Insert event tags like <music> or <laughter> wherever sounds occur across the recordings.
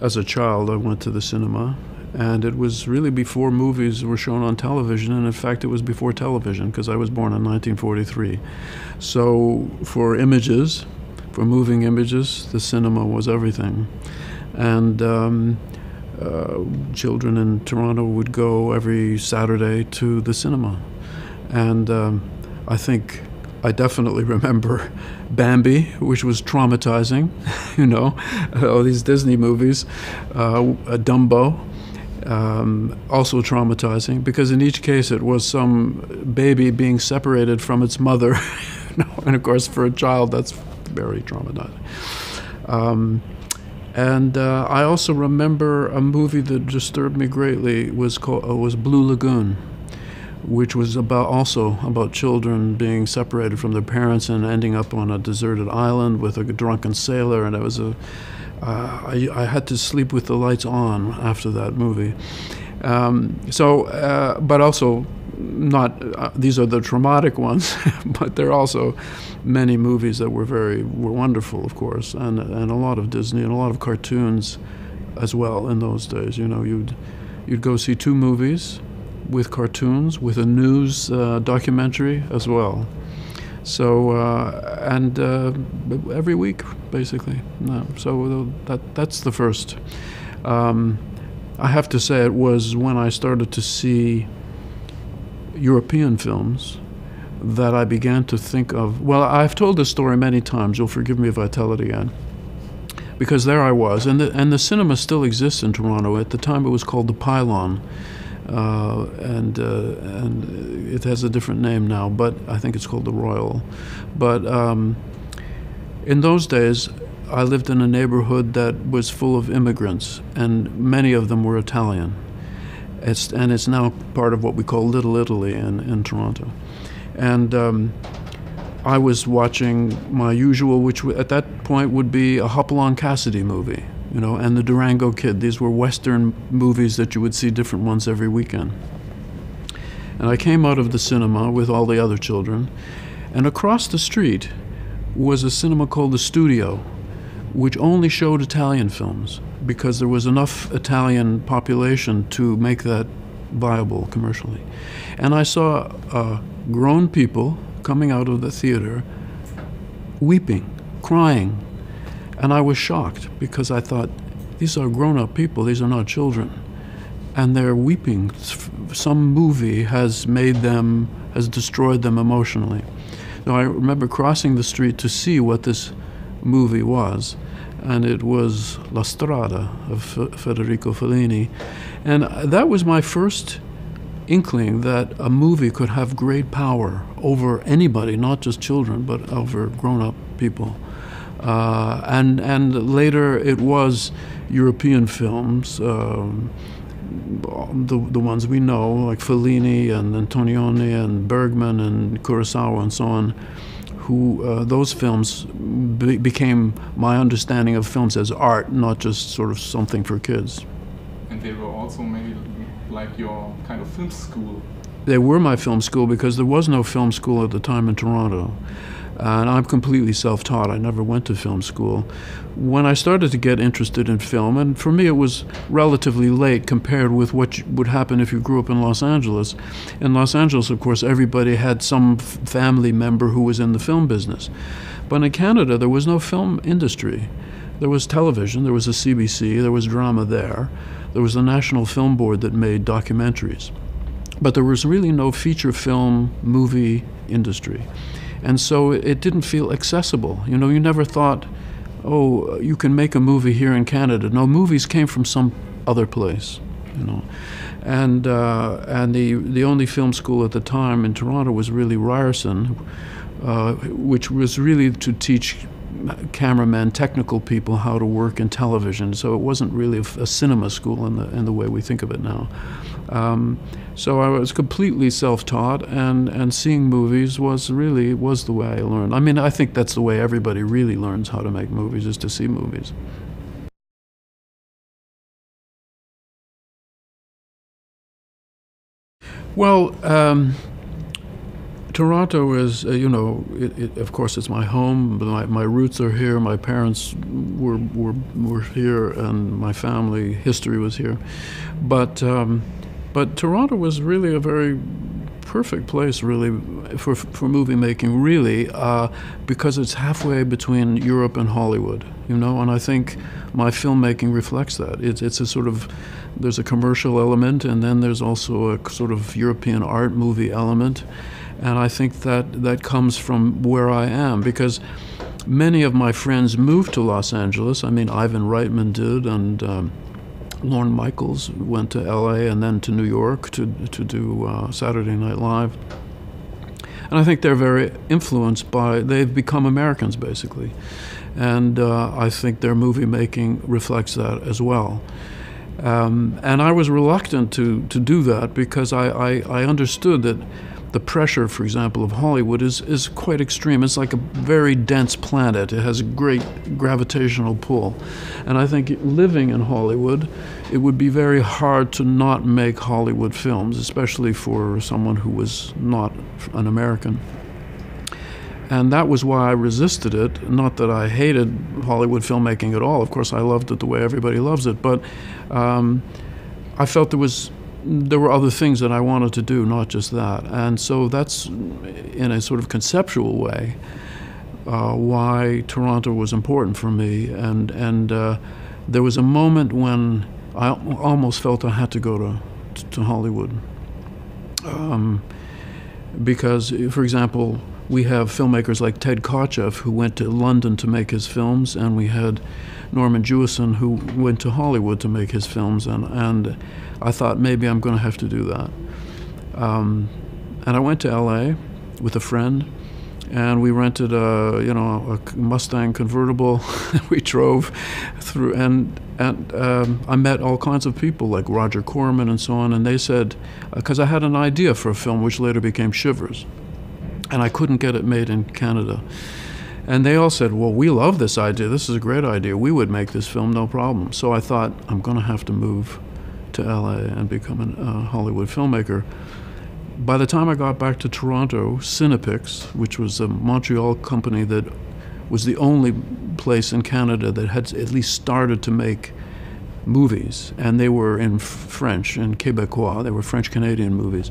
as a child, I went to the cinema, and it was really before movies were shown on television, and in fact, it was before television because I was born in 1943. So, for images, for moving images, the cinema was everything. And um, uh, children in Toronto would go every Saturday to the cinema. And um, I think I definitely remember Bambi, which was traumatizing, <laughs> you know, all these Disney movies, uh, Dumbo. Um, also traumatizing because in each case it was some baby being separated from its mother, <laughs> and of course for a child that's very traumatizing. Um, and uh, I also remember a movie that disturbed me greatly was called uh, was Blue Lagoon which was about also about children being separated from their parents and ending up on a deserted island with a drunken sailor. And it was a uh, I, I, had to sleep with the lights on after that movie. Um, so, uh, but also not uh, these are the traumatic <laughs> ones, but there are also many movies that were very were wonderful, of course, and and a lot of Disney and a lot of cartoons as well in those days. You know, you'd you'd go see two movies with cartoons, with a news uh, documentary as well. So uh, and uh, every week basically. So that that's the first. Um, I have to say it was when I started to see European films that I began to think of. Well, I've told this story many times. You'll forgive me if I tell it again. Because there I was, and the, and the cinema still exists in Toronto. At the time, it was called the Pylon uh, and uh, and it has a different name now, but I think it's called the Royal. But um, in those days, I lived in a neighborhood that was full of immigrants, and many of them were Italian. It's, and it's now part of what we call Little Italy in, in Toronto. And um, I was watching my usual, which at that point would be a Hopalong Cassidy movie you know, and the Durango Kid. These were Western movies that you would see different ones every weekend. And I came out of the cinema with all the other children, and across the street was a cinema called The Studio, which only showed Italian films because there was enough Italian population to make that viable commercially. And I saw uh, grown people coming out of the theater weeping, crying, and I was shocked because I thought, these are grown up people, these are not children. And they're weeping. Some movie has made them, has destroyed them emotionally. So I remember crossing the street to see what this movie was, and it was La Strada of Federico Fellini. And that was my first inkling that a movie could have great power over anybody, not just children, but over grown up people. Uh, and and later it was European films, um, the the ones we know like Fellini and Antonioni and Bergman and Kurosawa and so on. Who uh, those films be- became my understanding of films as art, not just sort of something for kids. And they were also maybe like your kind of film school. They were my film school because there was no film school at the time in Toronto and I'm completely self taught. I never went to film school. When I started to get interested in film, and for me it was relatively late compared with what would happen if you grew up in Los Angeles. In Los Angeles, of course, everybody had some family member who was in the film business. But in Canada, there was no film industry. There was television, there was a CBC, there was drama there, there was the National Film Board that made documentaries. But there was really no feature film movie industry. And so it didn't feel accessible. You know, you never thought, oh, you can make a movie here in Canada. No, movies came from some other place, you know. And, uh, and the, the only film school at the time in Toronto was really Ryerson, uh, which was really to teach cameramen, technical people how to work in television. So it wasn't really a, a cinema school in the, in the way we think of it now. Um, so I was completely self-taught, and, and seeing movies was really was the way I learned. I mean, I think that's the way everybody really learns how to make movies is to see movies. Well, um, Toronto is, uh, you know, it, it, of course, it's my home. My, my roots are here. My parents were, were, were here, and my family history was here. But, um, but Toronto was really a very perfect place, really, for, for movie making, really, uh, because it's halfway between Europe and Hollywood, you know, and I think my filmmaking reflects that. It's, it's a sort of, there's a commercial element, and then there's also a sort of European art movie element. And I think that that comes from where I am because many of my friends moved to Los Angeles. I mean, Ivan Reitman did, and um, Lorne Michaels went to LA and then to New York to, to do uh, Saturday Night Live. And I think they're very influenced by, they've become Americans basically. And uh, I think their movie making reflects that as well. Um, and I was reluctant to, to do that because I, I, I understood that the pressure, for example, of Hollywood is, is quite extreme. It's like a very dense planet. It has a great gravitational pull. And I think living in Hollywood, it would be very hard to not make Hollywood films, especially for someone who was not an American. And that was why I resisted it. Not that I hated Hollywood filmmaking at all. Of course, I loved it the way everybody loves it. But um, I felt there was there were other things that I wanted to do, not just that. And so that's, in a sort of conceptual way, uh, why Toronto was important for me. And, and uh, there was a moment when I almost felt I had to go to, to Hollywood. Um, because, for example, we have filmmakers like Ted Kotcheff who went to London to make his films, and we had Norman Jewison who went to Hollywood to make his films. And, and I thought maybe I'm going to have to do that. Um, and I went to LA with a friend, and we rented a you know a Mustang convertible. <laughs> we drove through, and and um, I met all kinds of people like Roger Corman and so on. And they said, because uh, I had an idea for a film which later became Shivers, and I couldn't get it made in Canada. And they all said, Well, we love this idea. This is a great idea. We would make this film no problem. So I thought, I'm going to have to move to LA and become a uh, Hollywood filmmaker. By the time I got back to Toronto, Cinepix, which was a Montreal company that was the only place in Canada that had at least started to make movies, and they were in French and Quebecois. They were French Canadian movies.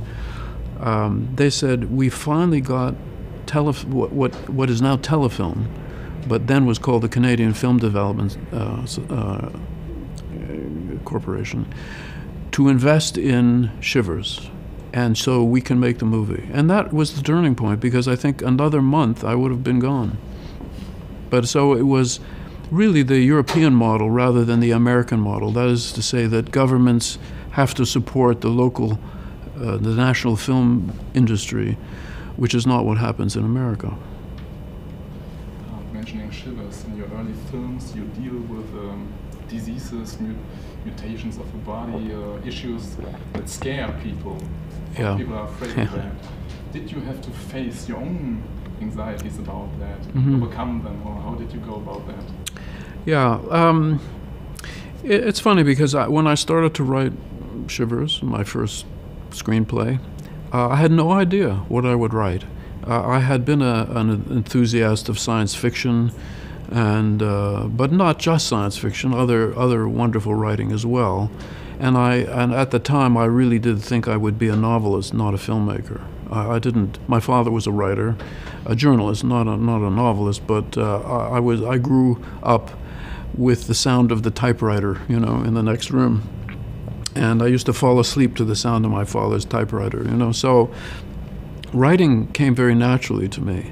Um, they said we finally got tele- what, what what is now Telefilm, but then was called the Canadian Film Development uh, uh, Corporation to invest in Shivers. And so we can make the movie. And that was the turning point because I think another month I would have been gone. But so it was really the European model rather than the American model. That is to say, that governments have to support the local, uh, the national film industry, which is not what happens in America. Uh, mentioning Shivers, in your early films, you deal with um, diseases, mutations of the body, uh, issues that scare people. Yeah. People are afraid yeah. of that. Did you have to face your own anxieties about that, mm -hmm. overcome them, or how did you go about that? Yeah. Um, it, it's funny because I, when I started to write Shivers, my first screenplay, uh, I had no idea what I would write. Uh, I had been a, an enthusiast of science fiction and uh, but not just science fiction, other other wonderful writing as well. And I and at the time I really did think I would be a novelist, not a filmmaker. I, I didn't. My father was a writer, a journalist, not a not a novelist. But uh, I, I was I grew up with the sound of the typewriter, you know, in the next room. And I used to fall asleep to the sound of my father's typewriter, you know. So writing came very naturally to me.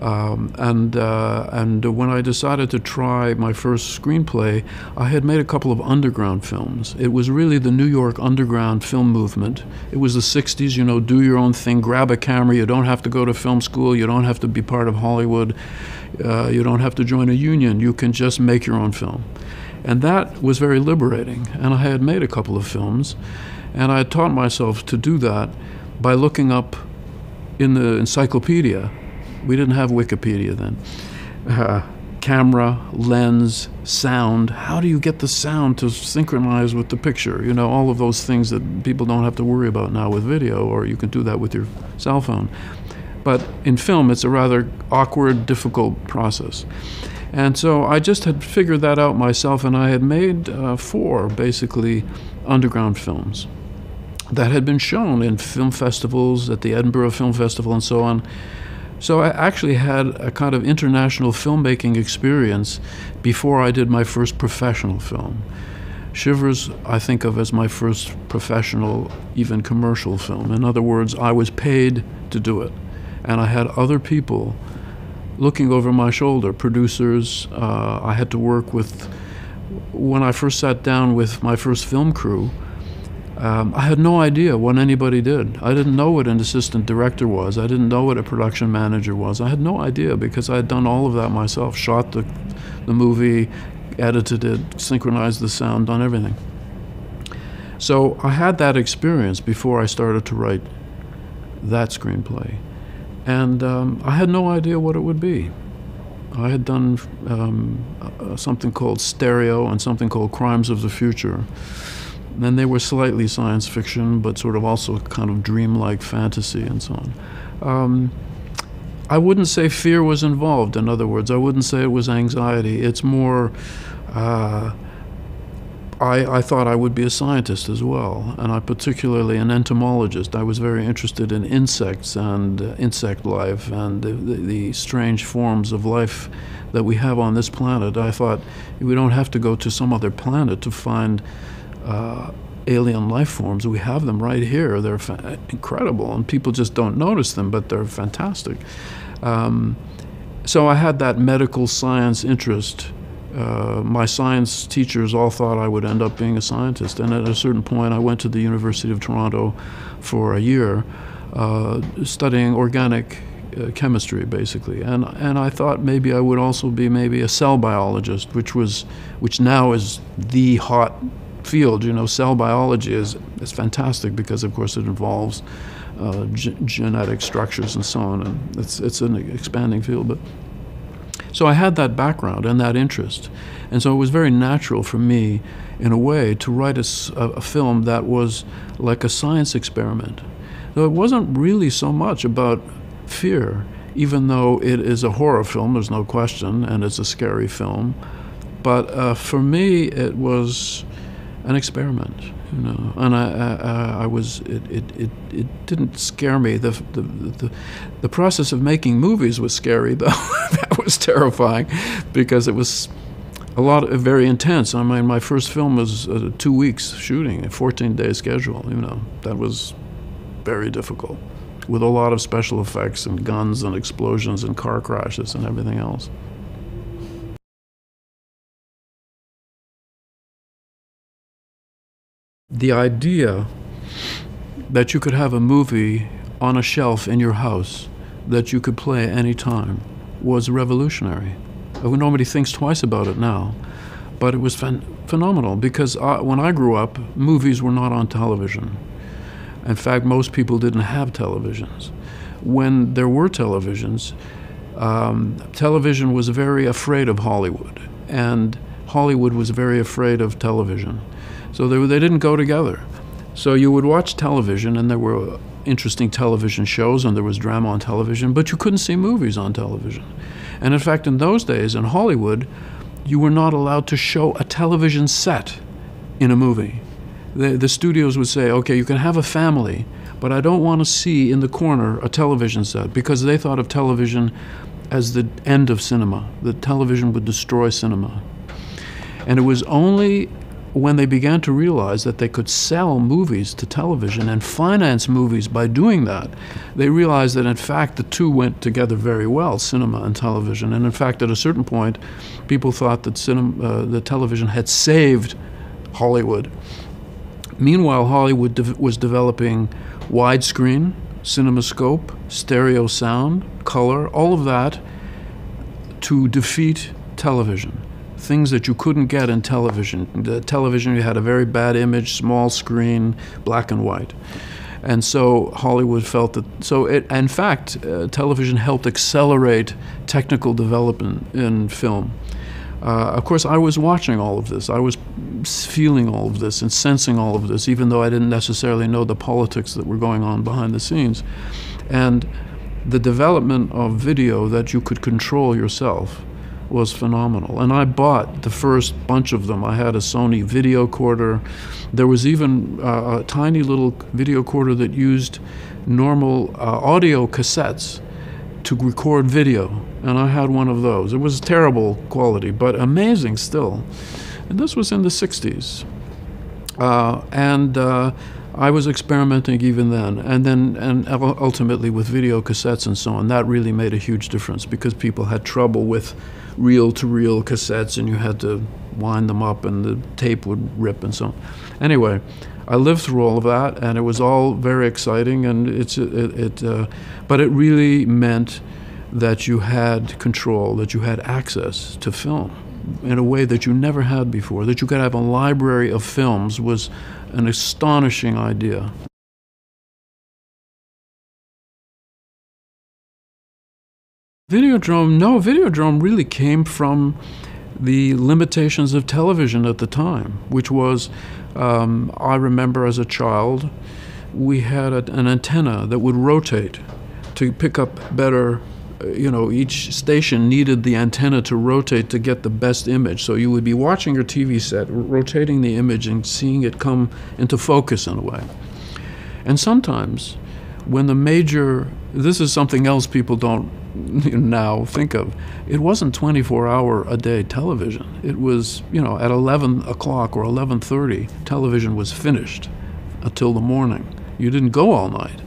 Um, and uh, and when I decided to try my first screenplay, I had made a couple of underground films. It was really the New York underground film movement. It was the '60s, you know, do your own thing, grab a camera. You don't have to go to film school. You don't have to be part of Hollywood. Uh, you don't have to join a union. You can just make your own film, and that was very liberating. And I had made a couple of films, and I had taught myself to do that by looking up in the encyclopedia we didn't have Wikipedia then. Uh, camera, lens, sound. How do you get the sound to synchronize with the picture? You know, all of those things that people don't have to worry about now with video, or you can do that with your cell phone. But in film, it's a rather awkward, difficult process. And so I just had figured that out myself, and I had made uh, four basically underground films that had been shown in film festivals, at the Edinburgh Film Festival, and so on. So I actually had a kind of international filmmaking experience before I did my first professional film. Shivers, I think of as my first professional, even commercial film. In other words, I was paid to do it. And I had other people looking over my shoulder, producers. Uh, I had to work with, when I first sat down with my first film crew, um, I had no idea what anybody did. I didn't know what an assistant director was. I didn't know what a production manager was. I had no idea because I had done all of that myself, shot the, the movie, edited it, synchronized the sound, done everything. So I had that experience before I started to write that screenplay. And um, I had no idea what it would be. I had done um, uh, something called Stereo and something called Crimes of the Future. And they were slightly science fiction, but sort of also kind of dreamlike fantasy and so on. Um, I wouldn't say fear was involved, in other words. I wouldn't say it was anxiety. It's more, uh, I, I thought I would be a scientist as well, and I particularly an entomologist. I was very interested in insects and uh, insect life and the, the, the, strange forms of life that we have on this planet. I thought we don't have to go to some other planet to find uh, alien life forms. We have them right here. They're fa- incredible, and people just don't notice them, but they're fantastic. Um, so I had that medical science interest. Uh, my science teachers all thought I would end up being a scientist, and at a certain point, I went to the University of Toronto for a year, uh, studying organic uh, chemistry basically and and I thought maybe I would also be maybe a cell biologist which was which now is the hot field. You know, cell biology is, is fantastic because, of course, it involves uh, genetic structures and so on, and it's, it's an expanding field. But so I had that background and that interest, and so it was very natural for me, in a way, to write a, a film that was like a science experiment. Though it wasn't really so much about fear, even though it is a horror film, there's no question, and it's a scary film. But uh, for me, it was an experiment, you know. And I, I, I was it, it, it, it, didn't scare me. The, the the the process of making movies was scary <laughs> though. that was terrifying because it was a lot of, very intense. I mean, my first film was uh, two weeks shooting, a 14 day schedule. You know, that was very difficult with a lot of special effects and guns and explosions and car crashes and everything else. The idea that you could have a movie on a shelf in your house that you could play any time was revolutionary. Nobody thinks twice about it now, but it was phen- phenomenal because I, when I grew up, movies were not on television. In fact, most people didn't have televisions. When there were televisions, um, television was very afraid of Hollywood, and Hollywood was very afraid of television. So they, they didn't go together. So you would watch television, and there were interesting television shows, and there was drama on television, but you couldn't see movies on television. And in fact, in those days in Hollywood, you were not allowed to show a television set in a movie. The, the studios would say, okay, you can have a family, but I don't want to see in the corner a television set because they thought of television as the end of cinema. that television would destroy cinema. And it was only when they began to realize that they could sell movies to television and finance movies by doing that, they realized that in fact the two went together very well, cinema and television. And in fact, at a certain point, people thought that cinema, uh, the television had saved Hollywood. Meanwhile, Hollywood de- was developing widescreen, cinemascope, stereo sound, color, all of that to defeat television things that you couldn't get in television. The television, you had a very bad image, small screen, black and white. And so Hollywood felt that. So, it, in fact, uh, television helped accelerate technical development in film. Uh, of course, I was watching all of this. I was feeling all of this and sensing all of this, even though I didn't necessarily know the politics that were going on behind the scenes. And the development of video that you could control yourself was phenomenal. And I bought the first bunch of them. I had a Sony video videocorder. There was even uh, a tiny little video videocorder that used normal uh, audio cassettes to record video. And I had one of those. It was terrible quality, but amazing still. And this was in the 60s. Uh, and uh, I was experimenting even then, and then and ultimately with video cassettes and so on. That really made a huge difference because people had trouble with reel-to-reel cassettes, and you had to wind them up, and the tape would rip and so on. Anyway, I lived through all of that, and it was all very exciting, and it's it, it uh, but it really meant that you had control, that you had access to film in a way that you never had before. That you could have a library of films was an astonishing idea. Videodrome, no, Videodrome really came from the limitations of television at the time, which was, um, I remember as a child, we had a, an antenna that would rotate to pick up better uh, you know, each station needed the antenna to rotate to get the best image. So you would be watching your TV set, rotating the image and seeing it come into focus in a way. And sometimes, when the major, this is something else people don't <laughs> now think of. It wasn't 24 hour a day television. It was, you know, at 11 o'clock or 11:30, television was finished until the morning. You didn't go all night.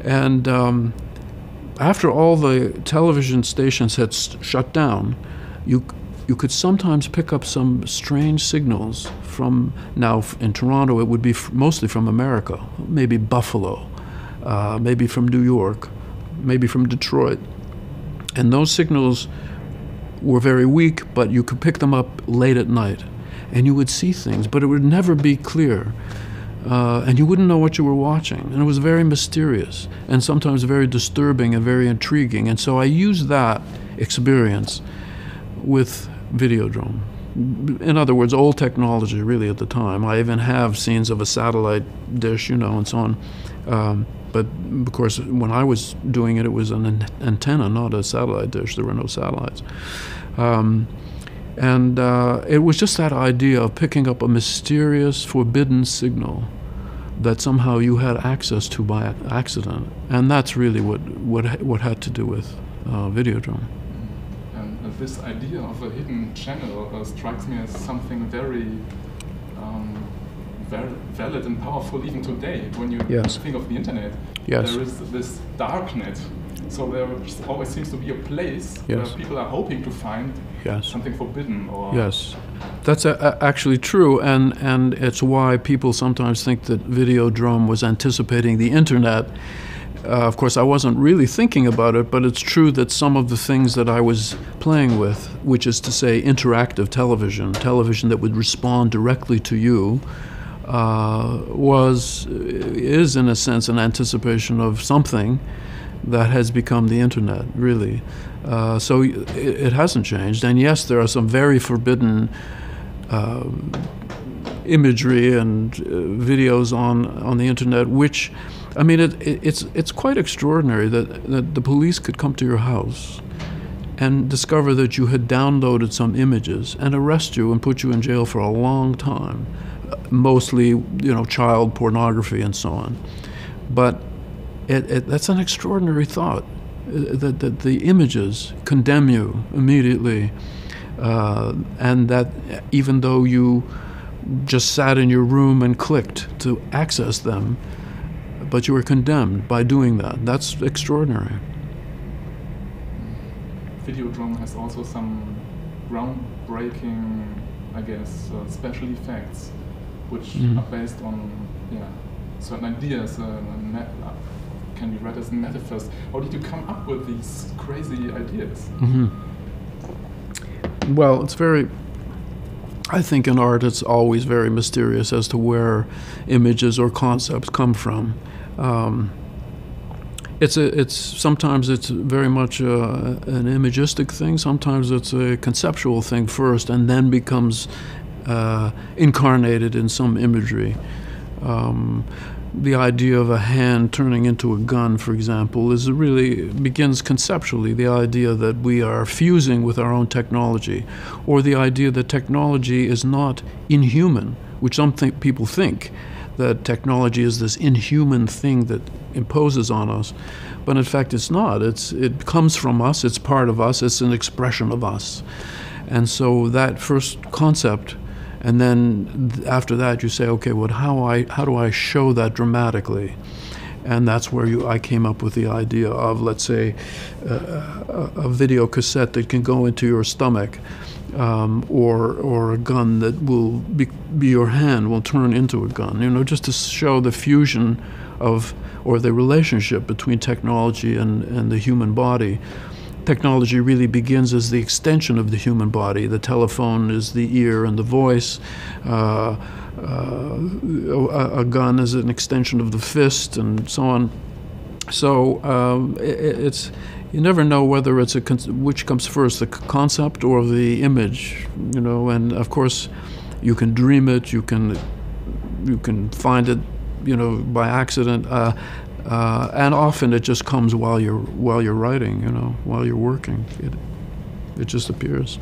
And um, after all the television stations had shut down, you you could sometimes pick up some strange signals from now in Toronto. It would be mostly from America, maybe Buffalo, uh, maybe from New York, maybe from Detroit, and those signals were very weak, but you could pick them up late at night, and you would see things, but it would never be clear uh, and you wouldn't know what you were watching. And it was very mysterious and sometimes very disturbing and very intriguing. And so I used that experience with Videodrome. In other words, old technology really at the time. I even have scenes of a satellite dish, you know, and so on. Um, but of course, when I was doing it, it was an antenna, not a satellite dish. There were no satellites. Um, and uh, it was just that idea of picking up a mysterious, forbidden signal that somehow you had access to by accident. And that's really what, what, what had to do with uh, Videodrome. And uh, this idea of a hidden channel uh, strikes me as something very, um, very valid and powerful even today. When you yes. think of the internet, yes. there is this dark net so there always seems to be a place yes. where people are hoping to find yes. something forbidden. Or yes, that's a, a, actually true, and and it's why people sometimes think that Videodrome was anticipating the internet. Uh, of course, I wasn't really thinking about it, but it's true that some of the things that I was playing with, which is to say interactive television, television that would respond directly to you, uh, was is in a sense an anticipation of something that has become the internet, really. Uh, so it, it, hasn't changed. And yes, there are some very forbidden uh, imagery and uh, videos on, on the internet, which, I mean, it, it, it's, it's quite extraordinary that, that the police could come to your house and discover that you had downloaded some images and arrest you and put you in jail for a long time, mostly, you know, child pornography and so on. But it, it, that's an extraordinary thought uh, that, that the images condemn you immediately, uh, and that even though you just sat in your room and clicked to access them, but you were condemned by doing that. That's extraordinary. Videodrome has also some groundbreaking, I guess, uh, special effects, which mm. are based on yeah, certain ideas, uh, can be read as metaphors. How did you come up with these crazy ideas? Mm-hmm. Well, it's very. I think in art it's always very mysterious as to where images or concepts come from. Um, it's a, it's sometimes it's very much a, an imagistic thing. Sometimes it's a conceptual thing first, and then becomes uh, incarnated in some imagery. Um, the idea of a hand turning into a gun, for example, is really begins conceptually the idea that we are fusing with our own technology, or the idea that technology is not inhuman, which some th- people think that technology is this inhuman thing that imposes on us, but in fact it's not. It's it comes from us. It's part of us. It's an expression of us, and so that first concept and then after that you say okay well how i how do i show that dramatically? And that's where you I came up with the idea of let's say uh, a, a video cassette that can go into your stomach um, or or a gun that will be, be your hand will turn into a gun you know just to show the fusion of or the relationship between technology and, and the human body technology really begins as the extension of the human body. The telephone is the ear and the voice. Uh, uh, a, a, gun is an extension of the fist, and so on. So um, it, it's you never know whether it's a which comes first, the concept or the image. You know, and of course, you can dream it. You can you can find it, you know, by accident. Uh, uh, and often it just comes while you're while you're writing, you know, while you're working. It it just appears.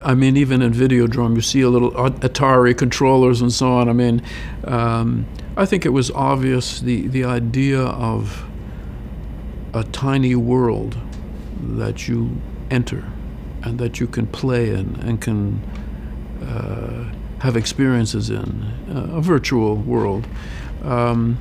I mean, even in video Videodrome, you see a little Atari controllers and so on. I mean, um, I think it was obvious the the idea of a tiny world that you enter and that you can play in and can uh, have experiences in uh, a virtual world. Um,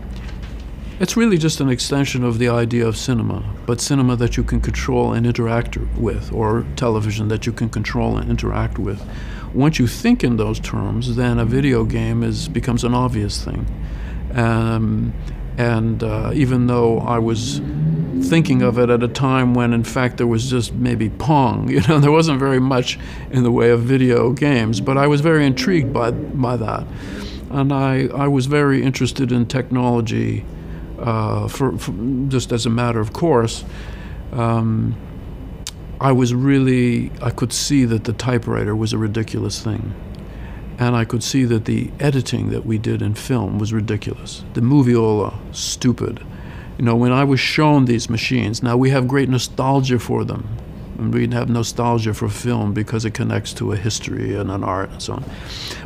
it's really just an extension of the idea of cinema, but cinema that you can control and interact with, or television that you can control and interact with. Once you think in those terms, then a video game is becomes an obvious thing. Um, and uh, even though I was thinking of it at a time when, in fact, there was just maybe Pong. <laughs> You know, there wasn't very much in the way of video games, but I was very intrigued by by that, and I I was very interested in technology, uh, for, for, just as a matter of course. Um, I was really I could see that the typewriter was a ridiculous thing. And I could see that the editing that we did in film was ridiculous. The moviola, stupid you know, when I was shown these machines, now we have great nostalgia for them. And we have nostalgia for film because it connects to a history and an art and so on.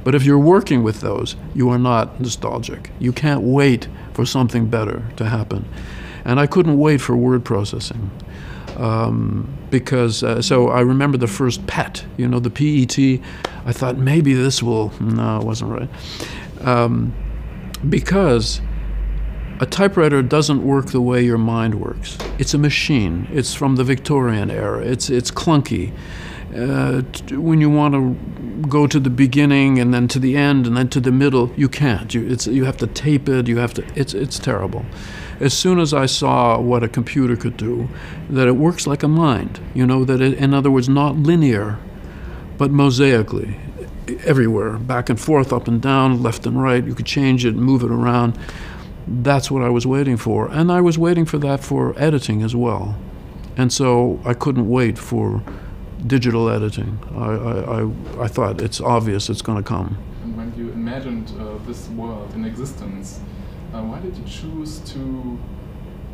But if you're working with those, you are not nostalgic. You can't wait for something better to happen. And I couldn't wait for word processing. Um, because, uh, so I remember the first PET, you know, the PET. I thought maybe this will, no, it wasn't right. Um, because a typewriter doesn't work the way your mind works. It's a machine. It's from the Victorian era. It's it's clunky. Uh, when you want to go to the beginning and then to the end and then to the middle, you can't. You, you have to tape it. You have to. It's it's terrible. As soon as I saw what a computer could do, that it works like a mind. You know that it, in other words, not linear, but mosaically, everywhere, back and forth, up and down, left and right. You could change it, move it around that's what I was waiting for. And I was waiting for that for editing as well. And so I couldn't wait for digital editing. I, I, I, I thought it's obvious it's going to come. And when you imagined uh, this world in eXistenZ, uh, why did you choose to,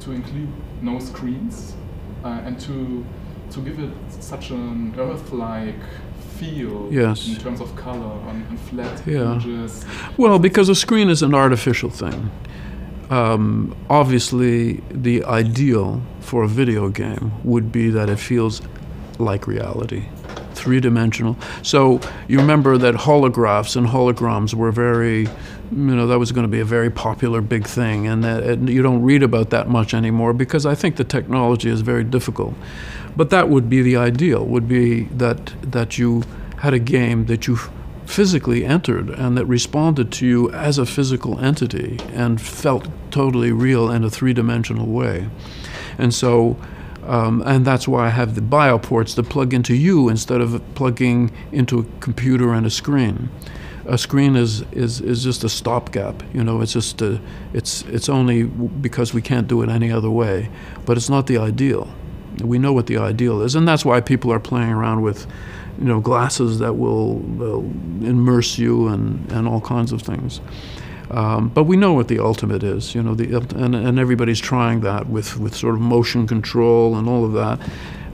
to include no screens uh, and to, to give it such an Earth-like feel yes. in terms of color and, and flat yeah. images? Well, because a screen is an artificial thing um, obviously, the ideal for a video game would be that it feels like reality, three dimensional. So you remember that holographs and holograms were very, you know, that was going to be a very popular big thing, and that you don't read about that much anymore because I think the technology is very difficult. But that would be the ideal. Would be that that you had a game that you physically entered and that responded to you as a physical entity and felt totally real in a three dimensional way. And so, um, and that's why I have the bioports that plug into you instead of plugging into a computer and a screen. A screen is, is, is just a stopgap. You know, it's just a, it's it's only because we can't do it any other way. But it's not the ideal. We know what the ideal is, and that's why people are playing around with you know, glasses that will, will immerse you and, and all kinds of things. Um, but we know what the ultimate is, you know, the, and, and everybody's trying that with, with sort of motion control and all of that.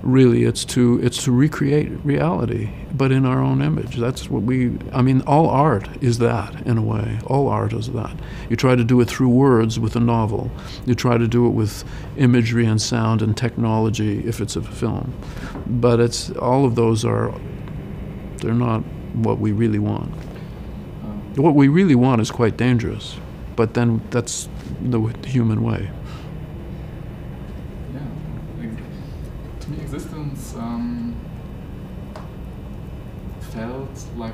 Really, it's to it's to recreate reality, but in our own image. That's what we. I mean, all art is that in a way. All art is that. You try to do it through words with a novel. You try to do it with imagery and sound and technology if it's a film. But it's all of those are. They're not what we really want what we really want is quite dangerous, but then that's the human way. Yeah, to me, eXistenZ um, felt like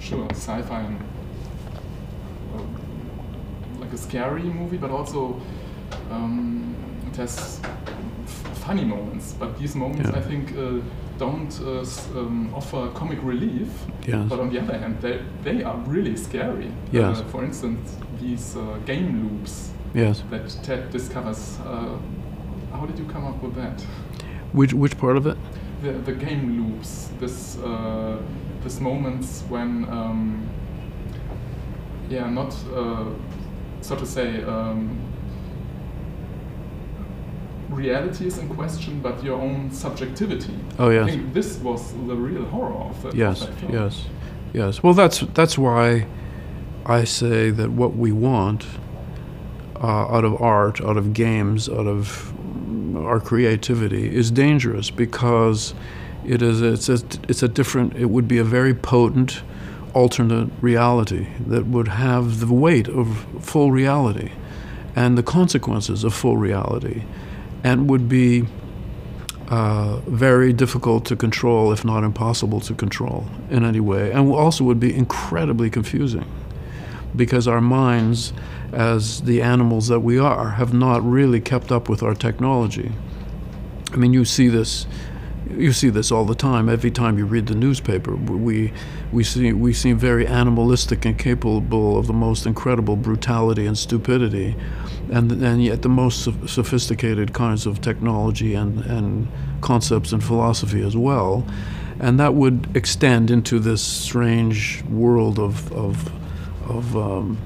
sure sci-fi, uh, like a scary movie, but also um, it has funny moments. But these moments, yeah. I think. Uh, don't uh, um, offer comic relief, yes. but on the other hand, they, they are really scary. Yes. Uh, for instance, these uh, game loops yes. that Ted discovers. Uh, how did you come up with that? Which, which part of it? The, the game loops, this, uh, this moments when, um, yeah, not, uh, so to say, um, reality is in question, but your own subjectivity. Oh yes. I think this was the real horror of that. Yes, yes, yes. Well, that's that's why I say that what we want uh, out of art, out of games, out of our creativity is dangerous because it is a, it's a, it's a different. It would be a very potent alternate reality that would have the weight of full reality and the consequences of full reality and would be uh, very difficult to control, if not impossible to control in any way, and also would be incredibly confusing because our minds, as the animals that we are, have not really kept up with our technology. I mean, you see this. You see this all the time. Every time you read the newspaper, we we see we seem very animalistic and capable of the most incredible brutality and stupidity and, and yet the most sophisticated kinds of technology and, and concepts and philosophy as well. And that would extend into this strange world of, of, of um,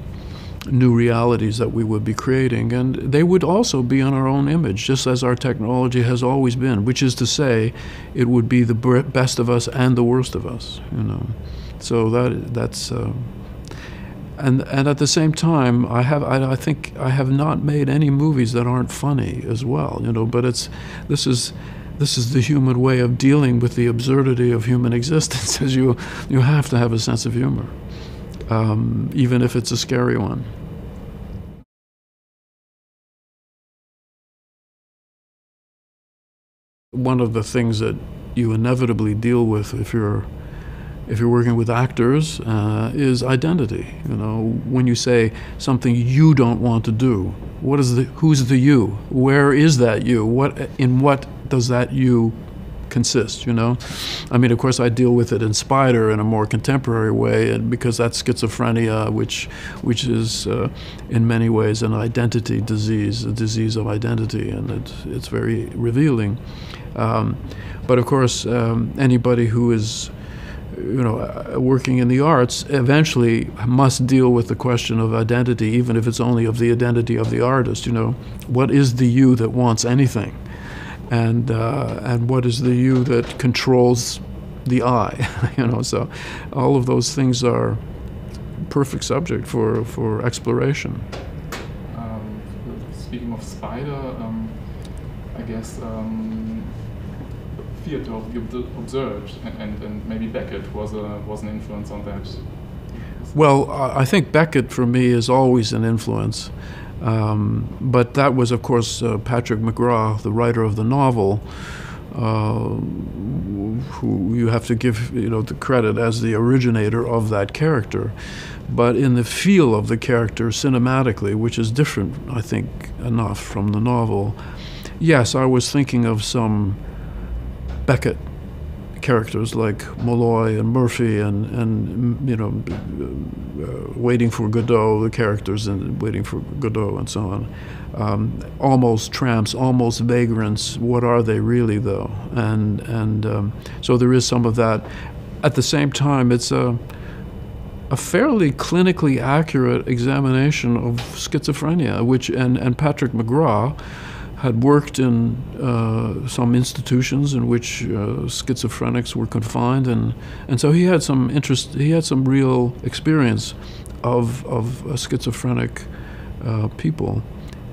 new realities that we would be creating. And they would also be on our own image, just as our technology has always been, which is to say, it would be the best of us and the worst of us, you know. So that, that's. Uh, and and at the same time, I have I, I, think I have not made any movies that aren't funny as well, you know. But it's this is this is the human way of dealing with the absurdity of human <laughs> existence. Is you you have to have a sense of humor, um, even if it's a scary one. One of the things that you inevitably deal with if you're if you're working with actors, uh, is identity. You know, when you say something you don't want to do, what is the who's the you? Where is that you? What in what does that you consist? You know, I mean, of course, I deal with it in Spider in a more contemporary way, and because that's schizophrenia, which which is uh, in many ways an identity disease, a disease of identity, and it, it's very revealing. Um, but of course, um, anybody who is you know, uh, working in the arts eventually must deal with the question of identity, even if it's only of the identity of the artist. You know, what is the you that wants anything, and uh, and what is the you that controls the I? <laughs> you know, so all of those things are perfect subject for for exploration. Um, speaking of Spider, um, I guess. Um, theater absurd, and, and, and maybe Beckett was a was an influence on that. Well, I think Beckett for me is always an influence, um, but that was of course uh, Patrick McGrath, the writer of the novel. Uh, who you have to give you know the credit as the originator of that character, but in the feel of the character cinematically, which is different, I think, enough from the novel. Yes, I was thinking of some Beckett characters like Molloy and Murphy and and you know uh, waiting for Godot the characters and waiting for Godot and so on um, almost tramps, almost vagrants. What are they really, though? And and um, so there is some of that. At the same time, it's a a fairly clinically accurate examination of schizophrenia, which and, and Patrick McGrath had worked in uh, some institutions in which uh, schizophrenics were confined, and, and so he had some interest. He had some real experience of of uh, schizophrenic uh, people,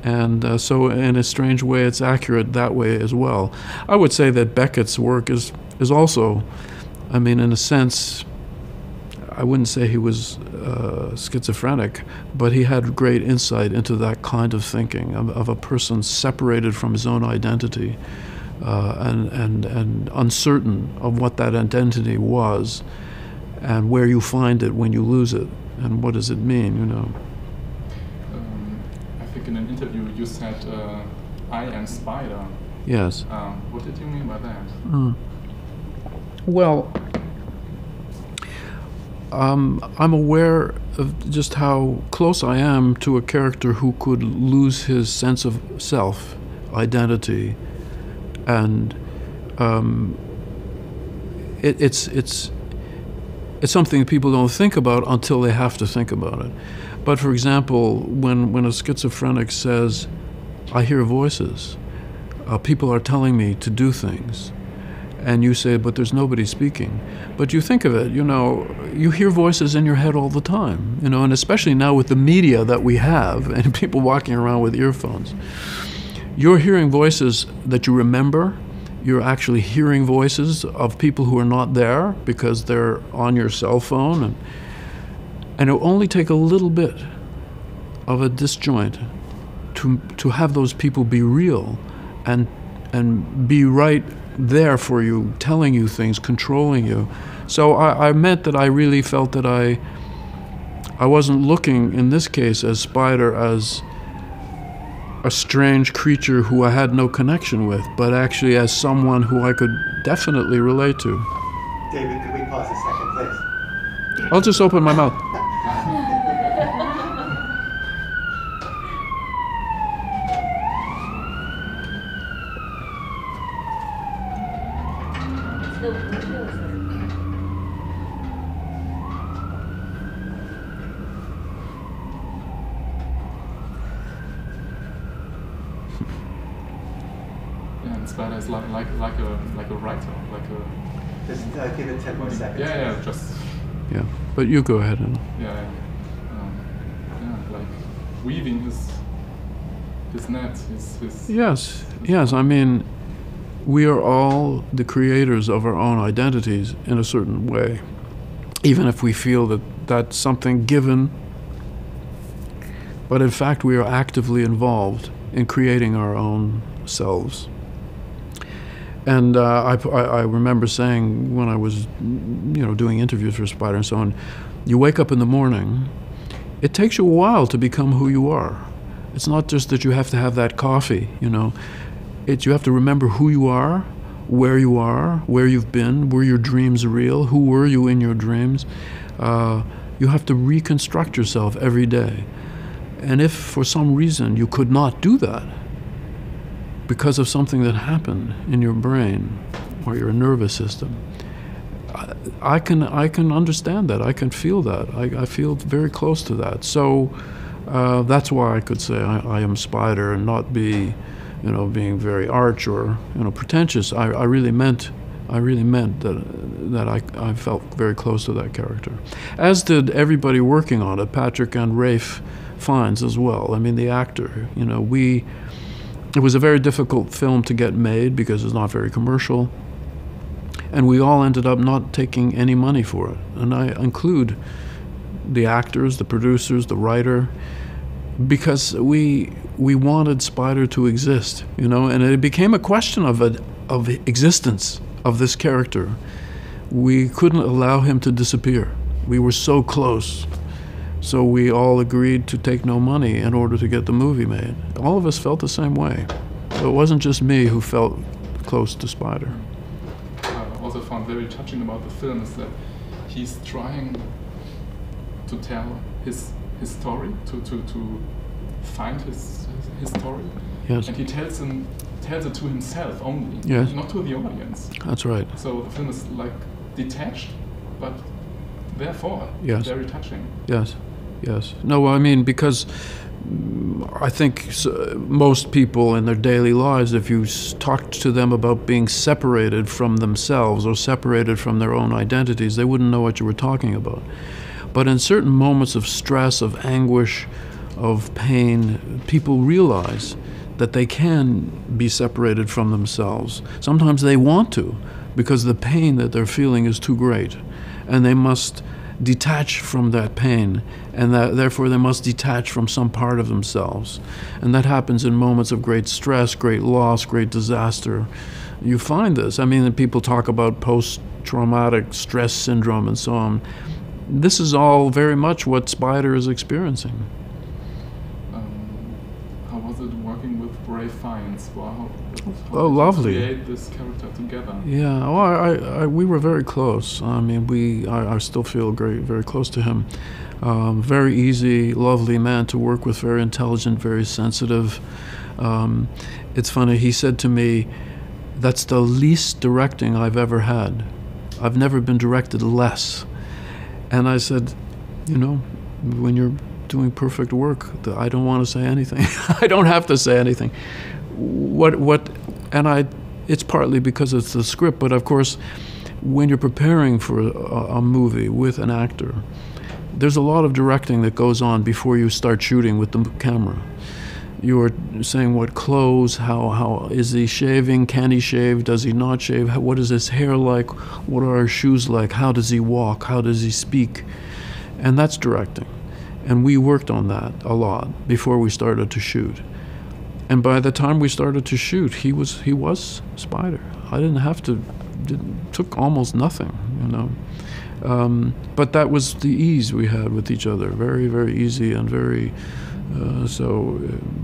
and uh, so in a strange way, it's accurate that way as well. I would say that Beckett's work is is also, I mean, in a sense I wouldn't say he was uh, schizophrenic, but he had great insight into that kind of thinking of, of a person separated from his own identity uh, and, and, and uncertain of what that identity was and where you find it when you lose it and what does it mean, you know. Um, I think in an interview you said, uh, I am Spider. Yes. Um, what did you mean by that? Mm. Well, um, I'm aware of just how close I am to a character who could lose his sense of self, identity, and um, it, it's it's it's something people don't think about until they have to think about it. But for example, when when a schizophrenic says, "I hear voices," uh, people are telling me to do things and you say, but there's nobody speaking. But you think of it, you know, you hear voices in your head all the time, you know, and especially now with the media that we have <laughs> and people walking around with earphones. You're hearing voices that you remember. You're actually hearing voices of people who are not there because they're on your cell phone. And, and it'll only take a little bit of a disjoint to, to have those people be real and, and be right there for you, telling you things, controlling you. So I, I meant that I really felt that I I wasn't looking in this case as Spider as a strange creature who I had no connection with, but actually as someone who I could definitely relate to. David, could we pause a second, please? I'll just open my mouth. Spider is like like like a like a writer, like a. Just uh, give it ten more seconds. Yeah, yeah, just. Yeah, but you go ahead and. Yeah, yeah, um, yeah like weaving his his net, his his. Yes, yes. I mean, we are all the creators of our own identities in a certain way, even if we feel that that's something given. But in fact, we are actively involved in creating our own selves. And uh, I, I, remember saying when I was, you know, doing interviews for Spider and so on, you wake up in the morning, it takes you a while to become who you are. It's not just that you have to have that coffee, you know. It's you have to remember who you are, where you are, where you've been, were your dreams real, who were you in your dreams. Uh, you have to reconstruct yourself every day. And if for some reason you could not do that, because of something that happened in your brain or your nervous system. I, I can I can understand that. I can feel that. I, I feel very close to that. So uh, that's why I could say I, I, am Spider and not be, you know, being very arch or you know pretentious. I, I really meant I really meant that that I, I felt very close to that character, as did everybody working on it, Patrick and Ralph Fiennes as well. I mean, the actor. You know, we it was a very difficult film to get made because it's not very commercial. And we all ended up not taking any money for it. And I include the actors, the producers, the writer, because we we wanted Spider to exist, you know, and it became a question of a, of existence of this character. We couldn't allow him to disappear. We were so close. So we all agreed to take no money in order to get the movie made. All of us felt the same way. So it wasn't just me who felt close to Spider. I also found very touching about the film is that he's trying to tell his his story, to, to, to find his his story, Yes. and he tells him tells it to himself only, Yes. not to the audience. That's right. So the film is like detached, but therefore Yes. very touching. Yes, yes. No, I mean because I think most people in their daily lives, if you talked to them about being separated from themselves or separated from their own identities, they wouldn't know what you were talking about. But in certain moments of stress, of anguish, of pain, people realize that they can be separated from themselves. Sometimes they want to because the pain that they're feeling is too great and they must detach from that pain and that therefore they must detach from some part of themselves. And that happens in moments of great stress great loss great disaster. You find this. I mean people talk about post traumatic stress syndrome and so on. This is all very much what spider is experiencing was it working with Ray Fiennes? Well, how, Oh, you lovely. Create this character together. Yeah, well, I, I, I, we were very close. I mean, we, I, I still feel great, very close to him. Um, very easy, lovely man to work with, very intelligent, very sensitive. Um, it's funny, he said to me, That's the least directing I've ever had. I've never been directed less. And I said, You know, when you're doing perfect work, I don't want to say anything. <laughs> I don't have to say anything. What, what, and I, it's partly because it's the script, but of course, when you're preparing for a, a movie with an actor, there's a lot of directing that goes on before you start shooting with the camera. You are saying what clothes, how how is he shaving? Can he shave? Does he not shave? How, what is his hair like? What are his shoes like? How does he walk? How does he speak? And that's directing. And we worked on that a lot before we started to shoot. And by the time we started to shoot, he was he was Spider. I didn't have to. Didn't, took almost nothing, you know. Um, but that was the ease we had with each other. Very very easy and very. Uh, so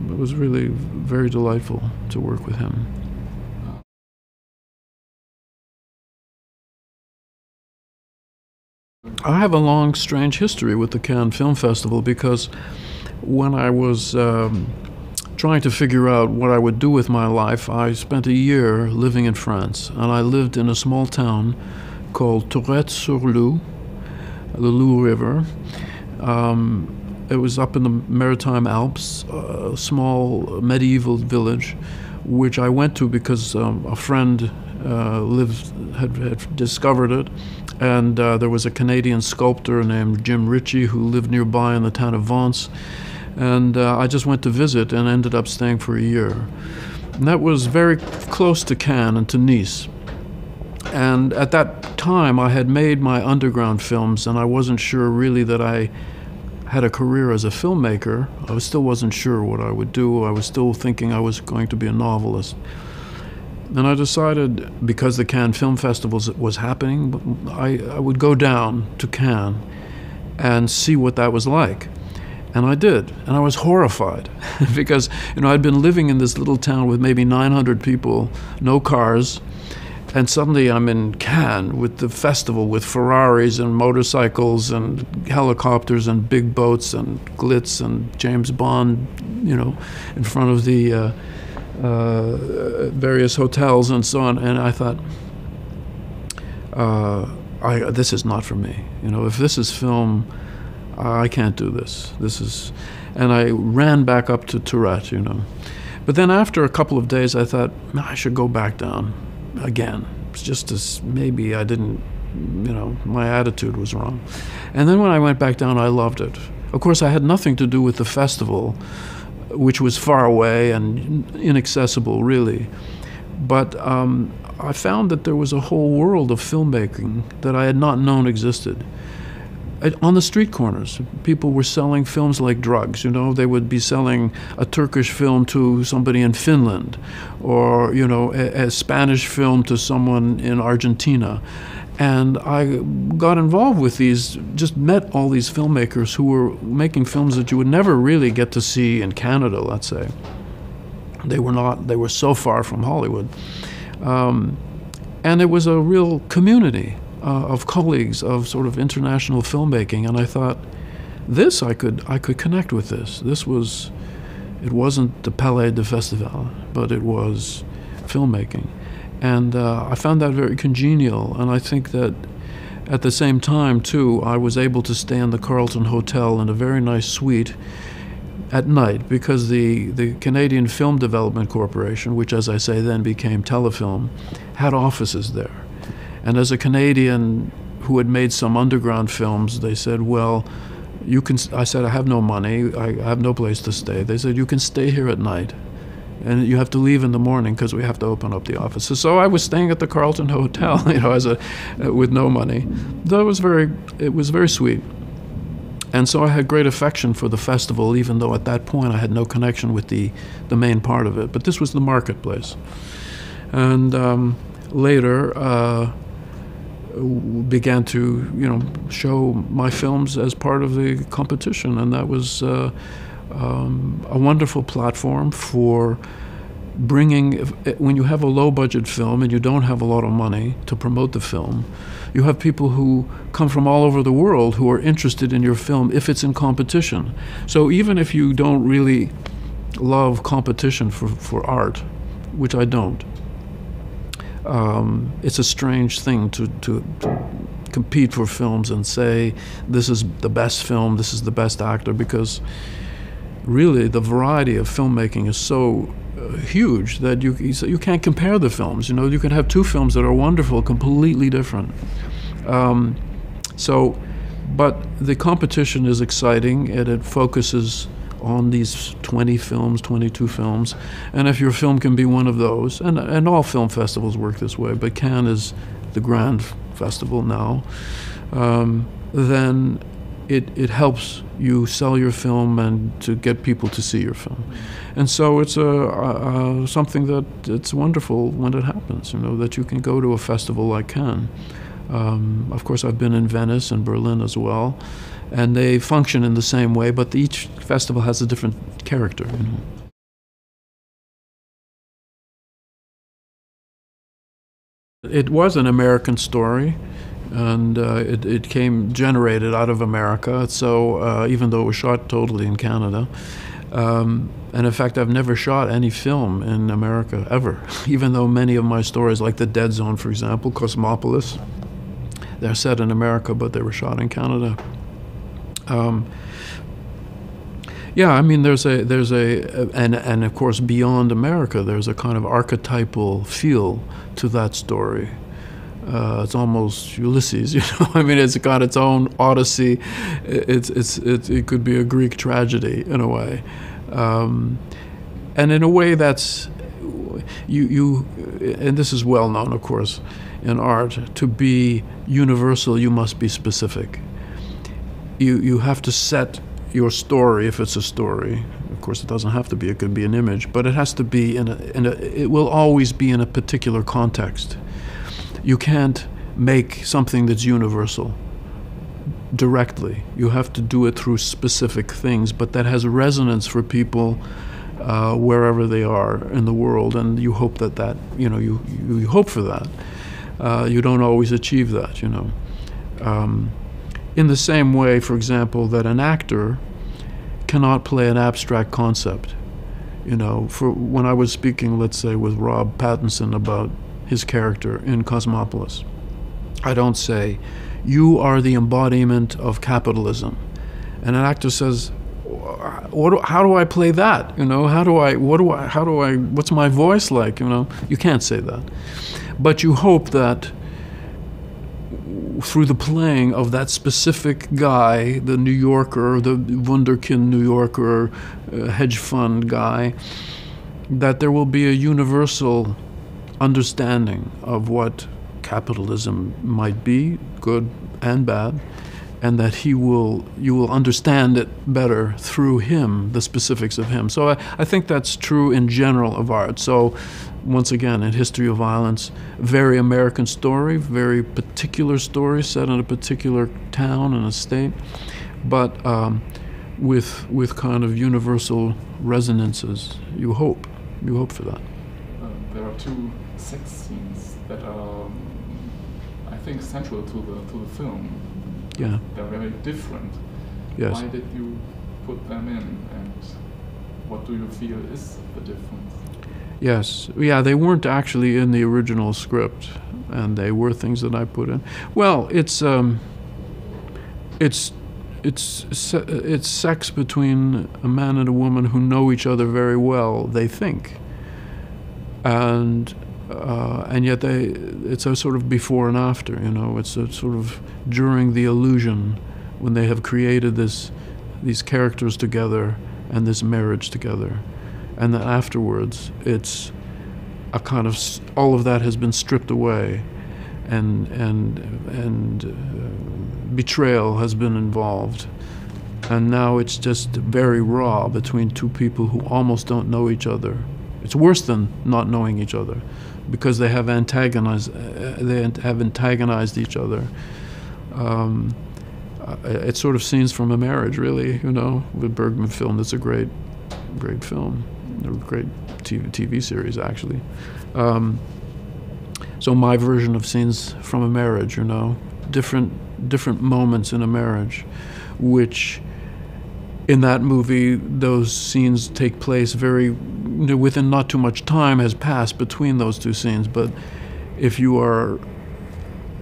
it was really very delightful to work with him. I have a long, strange history with the Cannes Film Festival because when I was um, trying to figure out what I would do with my life, I spent a year living in France. And I lived in a small town called Tourrettes-sur-Loup, the Loup River. Um, it was up in the Maritime Alps, a small medieval village, which I went to because um, a friend uh, lived had, had discovered it, and uh, there was a Canadian sculptor named Jim Ritchie who lived nearby in the town of Vence, and uh, I just went to visit and ended up staying for a year. And that was very close to Cannes and to Nice. And at that time, I had made my underground films, and I wasn't sure really that I had a career as a filmmaker. I still wasn't sure what I would do. I was still thinking I was going to be a novelist. And I decided, because the Cannes Film Festival was happening, I, I would go down to Cannes and see what that was like. And I did. And I was horrified <laughs> because, you know, I'd been living in this little town with maybe 900 people, no cars. And suddenly I'm in Cannes with the festival with Ferraris and motorcycles and helicopters and big boats and glitz and James Bond, you know, in front of the uh, various hotels and so on. And I thought, uh, I, this is not for me. You know, if this is film, I can't do this. This is, and I ran back up to Tourrettes, you know. But then after a couple of days, I thought I should go back down again, just as maybe I didn't, you know, my attitude was wrong. And then when I went back down, I loved it. Of course, I had nothing to do with the festival, which was far away and inaccessible, really. But um, I found that there was a whole world of filmmaking that I had not known existed on the street corners. People were selling films like drugs. You know, they would be selling a Turkish film to somebody in Finland, or you know, a, a, Spanish film to someone in Argentina. And I got involved with these, just met all these filmmakers who were making films that you would never really get to see in Canada, let's say. They were not, they were so far from Hollywood. Um, and it was a real community uh, of colleagues of sort of international filmmaking, and I thought, this I could I could connect with this. This was, It wasn't the Palais de Festival, but it was filmmaking. And uh, I found that very congenial. And I think that at the same time, too, I was able to stay in the Carlton Hotel in a very nice suite at night because the, the Canadian Film Development Corporation, which, as I say, then became Telefilm, had offices there. And as a Canadian who had made some underground films, they said, well, you can, I said, I have no money, I have no place to stay. They said, you can stay here at night and you have to leave in the morning because we have to open up the offices. So I was staying at the Carlton <laughs> Hotel, you know, as a uh, with no money. That was very it was very sweet. And so I had great affection for the festival, even though at that point I had no connection with the, the main part of it. But this was the marketplace. And um, later, uh, began to you know show my films as part of the competition, and that was uh, um, a wonderful platform for bringing when you have a low budget film and you don't have a lot of money to promote the film you have people who come from all over the world who are interested in your film if it's in competition. So even if you don't really love competition for, for art which i don't um, it's a strange thing to, to, to compete for films and say this is the best film this is the best actor because really the variety of filmmaking is so uh, huge that you you can't compare the films. You know, you can have two films that are wonderful, completely different. Um, so, but the competition is exciting and it focuses on these 20 films, 22 films, and if your film can be one of those, and and all film festivals work this way, but Cannes is the grand festival now, um, then it, it helps you sell your film and to get people to see your film. And so it's a, a, a, something that it's wonderful when it happens, you know, that you can go to a festival like Cannes. Um, of course, I've been in Venice and Berlin as well, and they function in the same way, but each festival has a different character, you know. It was an American story and uh, it, it came generated out of America. So uh, even though it was shot totally in Canada, um, and in fact, I've never shot any film in America ever. <laughs> even though many of my stories, like The Dead Zone, for example, Cosmopolis, they're set in America, but they were shot in Canada. Um, yeah, I mean, there's a there's a and and of course beyond America, there's a kind of archetypal feel to that story. Uh, it's almost Ulysses, <laughs> you know. I mean, it's got its own Odyssey. It's, it's, it's, it could be a Greek tragedy in a way, um, and in a way that's you you. And this is well known, of course, in art. To be universal, you must be specific. You you have to set your story if it's a story. Of course, it doesn't have to be. It could be an image, but it has to be in a. In a it will always be in a particular context you can't make something that's universal directly. You have to do it through specific things, but that has resonance for people uh, wherever they are in the world, and you hope that that you know you you hope for that. Uh, you don't always achieve that, you know. Um, in the same way, for example, that an actor cannot play an abstract concept. You know, for when I was speaking, let's say, with Rob Pattinson about his character in Cosmopolis. I don't say, You are the embodiment of capitalism. And an actor says, what, how do I play that? You know, how do I, what do I, how do I, what's my voice like? You know, you can't say that. But you hope that through the playing of that specific guy, the New Yorker, the Wunderkind New Yorker uh, hedge fund guy, that there will be a universal understanding of what capitalism might be, good and bad, and that he will you will understand it better through him, the specifics of him. So I, I think that's true in general of art. So once again, in History of Violence, very American story, very particular story set in a particular town and a state, but um, with with kind of universal resonances. You hope, you hope for that. Uh, there are two sex scenes that are, I think, central to the to the film. Yeah. They're very different. Yes. Why did you put them in, and what do you feel is the difference? Yes, yeah, they weren't actually in the original script, and they were things that I put in. Well, it's um, it's it's it's sex between a man and a woman who know each other very well. They think, and uh, and yet they it's a sort of before and after. You know, it's a sort of during the illusion when they have created this these characters together and this marriage together, and then afterwards it's a kind of all of that has been stripped away, and and and uh, betrayal has been involved, and now it's just very raw between two people who almost don't know each other. It's worse than not knowing each other, because they have antagonized uh, they have antagonized each other. Um, it's sort of scenes from a marriage, really. You know, with Bergman film. That's a great, great film. A great TV, TV series, actually. Um, so my version of scenes from a marriage, you know, different different moments in a marriage, which in that movie those scenes take place very within not too much time has passed between those two scenes. But if you are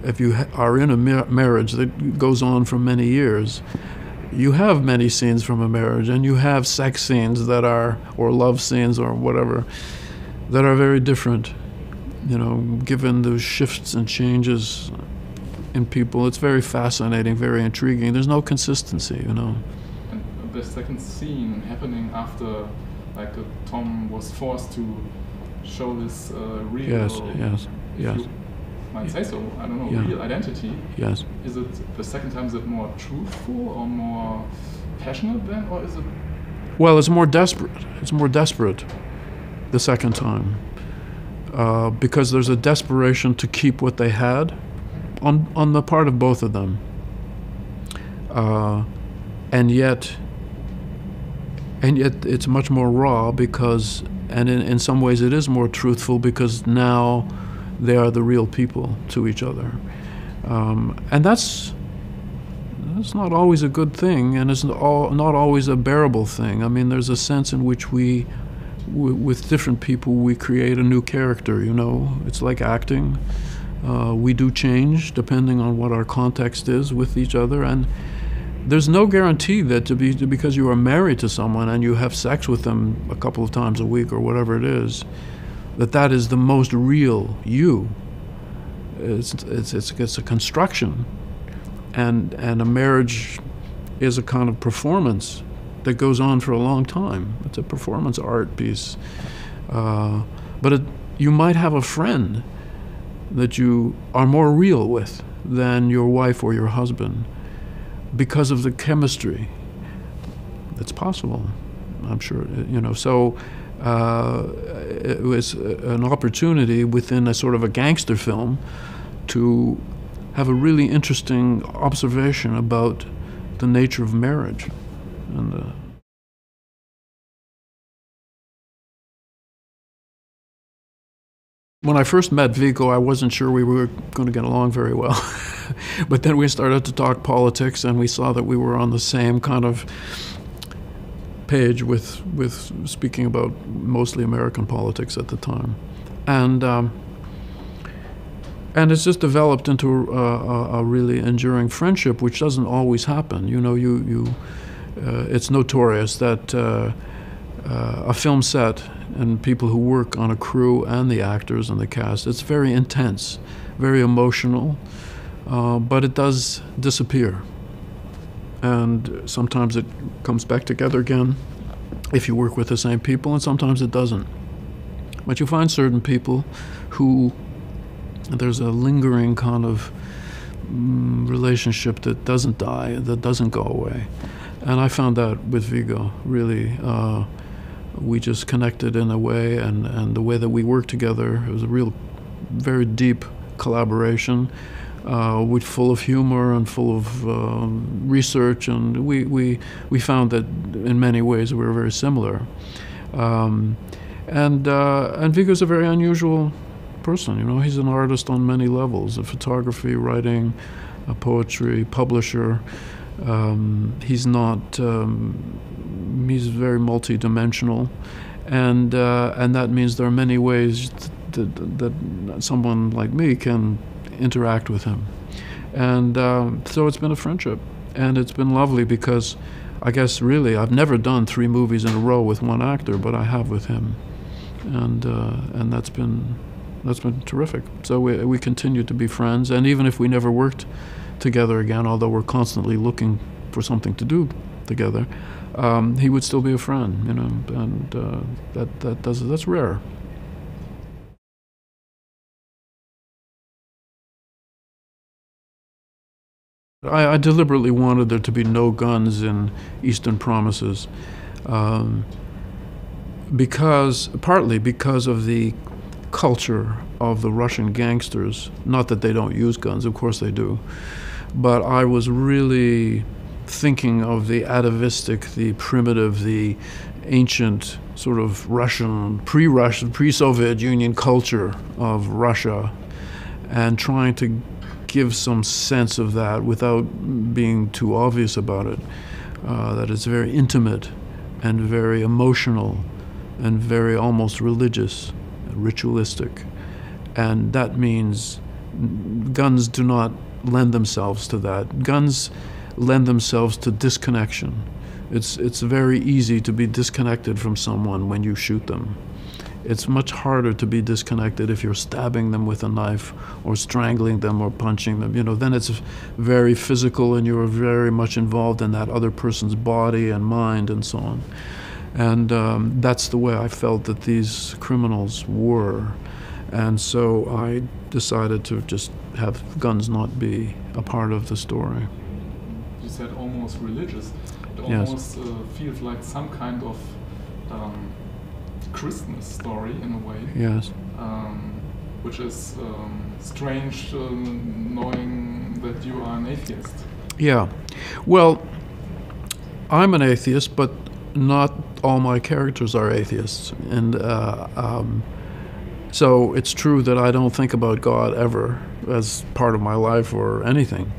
if you are in a marriage that goes on for many years, you have many scenes from a marriage, and you have sex scenes that are, or love scenes, or whatever, that are very different. You know, given the shifts and changes in people, it's very fascinating, very intriguing. There's no consistency, you know. The second scene happening after, like, uh, Tom was forced to show this uh, real. Yes, yes, yes might say so, I don't know, yeah. real identity. Yes. Is it the second time? Is it more truthful or more passionate then, or is it? Well, it's more desperate. It's more desperate the second time uh, because there's a desperation to keep what they had on on the part of both of them, uh, and yet. And yet, it's much more raw because, and in, in some ways, it is more truthful because now they are the real people to each other. Um, and that's that's not always a good thing, and it's not always a bearable thing. I mean, there's a sense in which we, with different people, we create a new character. You know, it's like acting. Uh, we do change depending on what our context is with each other, and there's no guarantee that to be because you are married to someone and you have sex with them a couple of times a week or whatever it is, that that is the most real you. It's, it's, it's, it's a construction. And, and a marriage is a kind of performance that goes on for a long time. It's a performance art piece. Uh, but it, you might have a friend that you are more real with than your wife or your husband because of the chemistry. It's possible, I'm sure. You know, so uh, it was an opportunity within a sort of a gangster film to have a really interesting observation about the nature of marriage. And, uh, when I first met Viggo, I wasn't sure we were going to get along very well. <laughs> but then we started to talk politics, and we saw that we were on the same kind of page with with speaking about mostly American politics at the time, and um, and it's just developed into a, a, really enduring friendship, which doesn't always happen. You know, you you uh, it's notorious that uh, uh, a film set and people who work on a crew and the actors and the cast, it's very intense, very emotional, uh, but it does disappear and sometimes it comes back together again if you work with the same people, and sometimes it doesn't. But you find certain people who there's a lingering kind of mm, relationship that doesn't die, that doesn't go away. And I found that with Viggo, really. Uh, we just connected in a way, and, and the way that we worked together, it was a real, very deep collaboration uh, which full of humor and full of uh, research, and we, we we found that in many ways we were very similar. Um, and uh, and Viggo's a very unusual person. You know, he's an artist on many levels: of photography, writing, a poetry, publisher. Um, he's not. Um, he's very multidimensional, and uh, and that means there are many ways that, that, someone like me can interact with him, and um, so it's been a friendship, and it's been lovely because. I guess really, I've never done three movies in a row with one actor, but I have with him, and uh, and that's been that's been terrific. So we we continue to be friends, and even if we never worked together again, although we're constantly looking for something to do together, um, he would still be a friend, you know, and uh, that that does that's rare. I, I, deliberately wanted there to be no guns in Eastern Promises, um, because partly because of the culture of the Russian gangsters. Not that they don't use guns, of course they do, but I was really thinking of the atavistic, the primitive, the ancient sort of Russian, pre Russian, pre Soviet Union culture of Russia and trying to give some sense of that without being too obvious about it. Uh, that it's very intimate and very emotional and very almost religious, ritualistic. And that means guns do not lend themselves to that. Guns lend themselves to disconnection. It's, it's very easy to be disconnected from someone when you shoot them. It's much harder to be disconnected if you're stabbing them with a knife or strangling them or punching them. You know, then it's very physical and you're very much involved in that other person's body and mind and so on. And um, that's the way I felt that these criminals were. And so I decided to just have guns not be a part of the story You said almost religious. It almost yes. uh, feels like some kind of um, Christmas story in a way. Yes. Um, which is um, strange uh, knowing that you are an atheist. Yeah. Well, I'm an atheist, but not all my characters are atheists. And uh, um, so it's true that I don't think about God ever as part of my life or anything.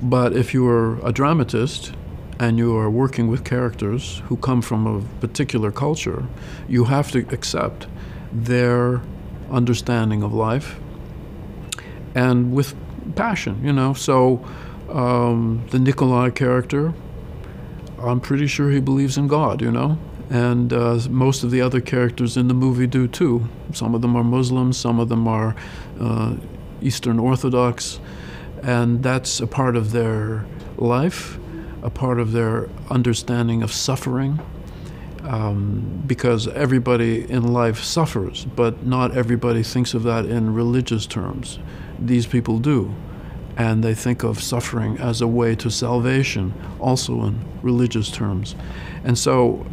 But if you are a dramatist and you are working with characters who come from a particular culture, you have to accept their understanding of life and with passion, you know. So um, the Nikolai character, I'm pretty sure he believes in God, you know. And uh, most of the other characters in the movie do too. Some of them are Muslims, some of them are uh, Eastern Orthodox and that's a part of their life, a part of their understanding of suffering. Um, because everybody in life suffers, but not everybody thinks of that in religious terms. These people do. And they think of suffering as a way to salvation, also in religious terms. And so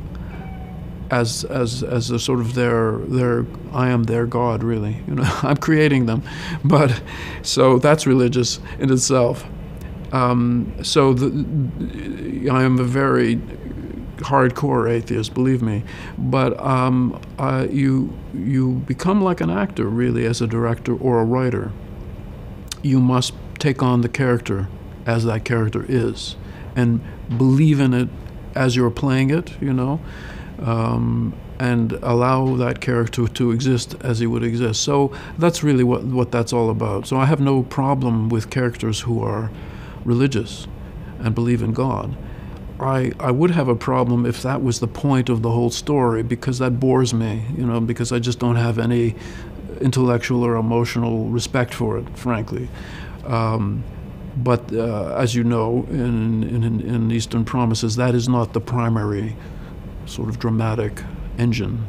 as as as a sort of their their I am their God really. You know <laughs> I'm creating them. But so that's religious in itself. Um, so the, I am a very hardcore atheist believe me. But um, uh, you you become like an actor really as a director or a writer. You must take on the character as that character is and believe in it as you're playing it you know um, and allow that character to exist as he would exist. So that's really what, what that's all about. So I have no problem with characters who are religious and believe in God. I, I would have a problem if that was the point of the whole story because that bores me, you know, because I just don't have any intellectual or emotional respect for it, frankly. Um, but uh, as you know, in, in, in Eastern Promises, that is not the primary sort of dramatic engine.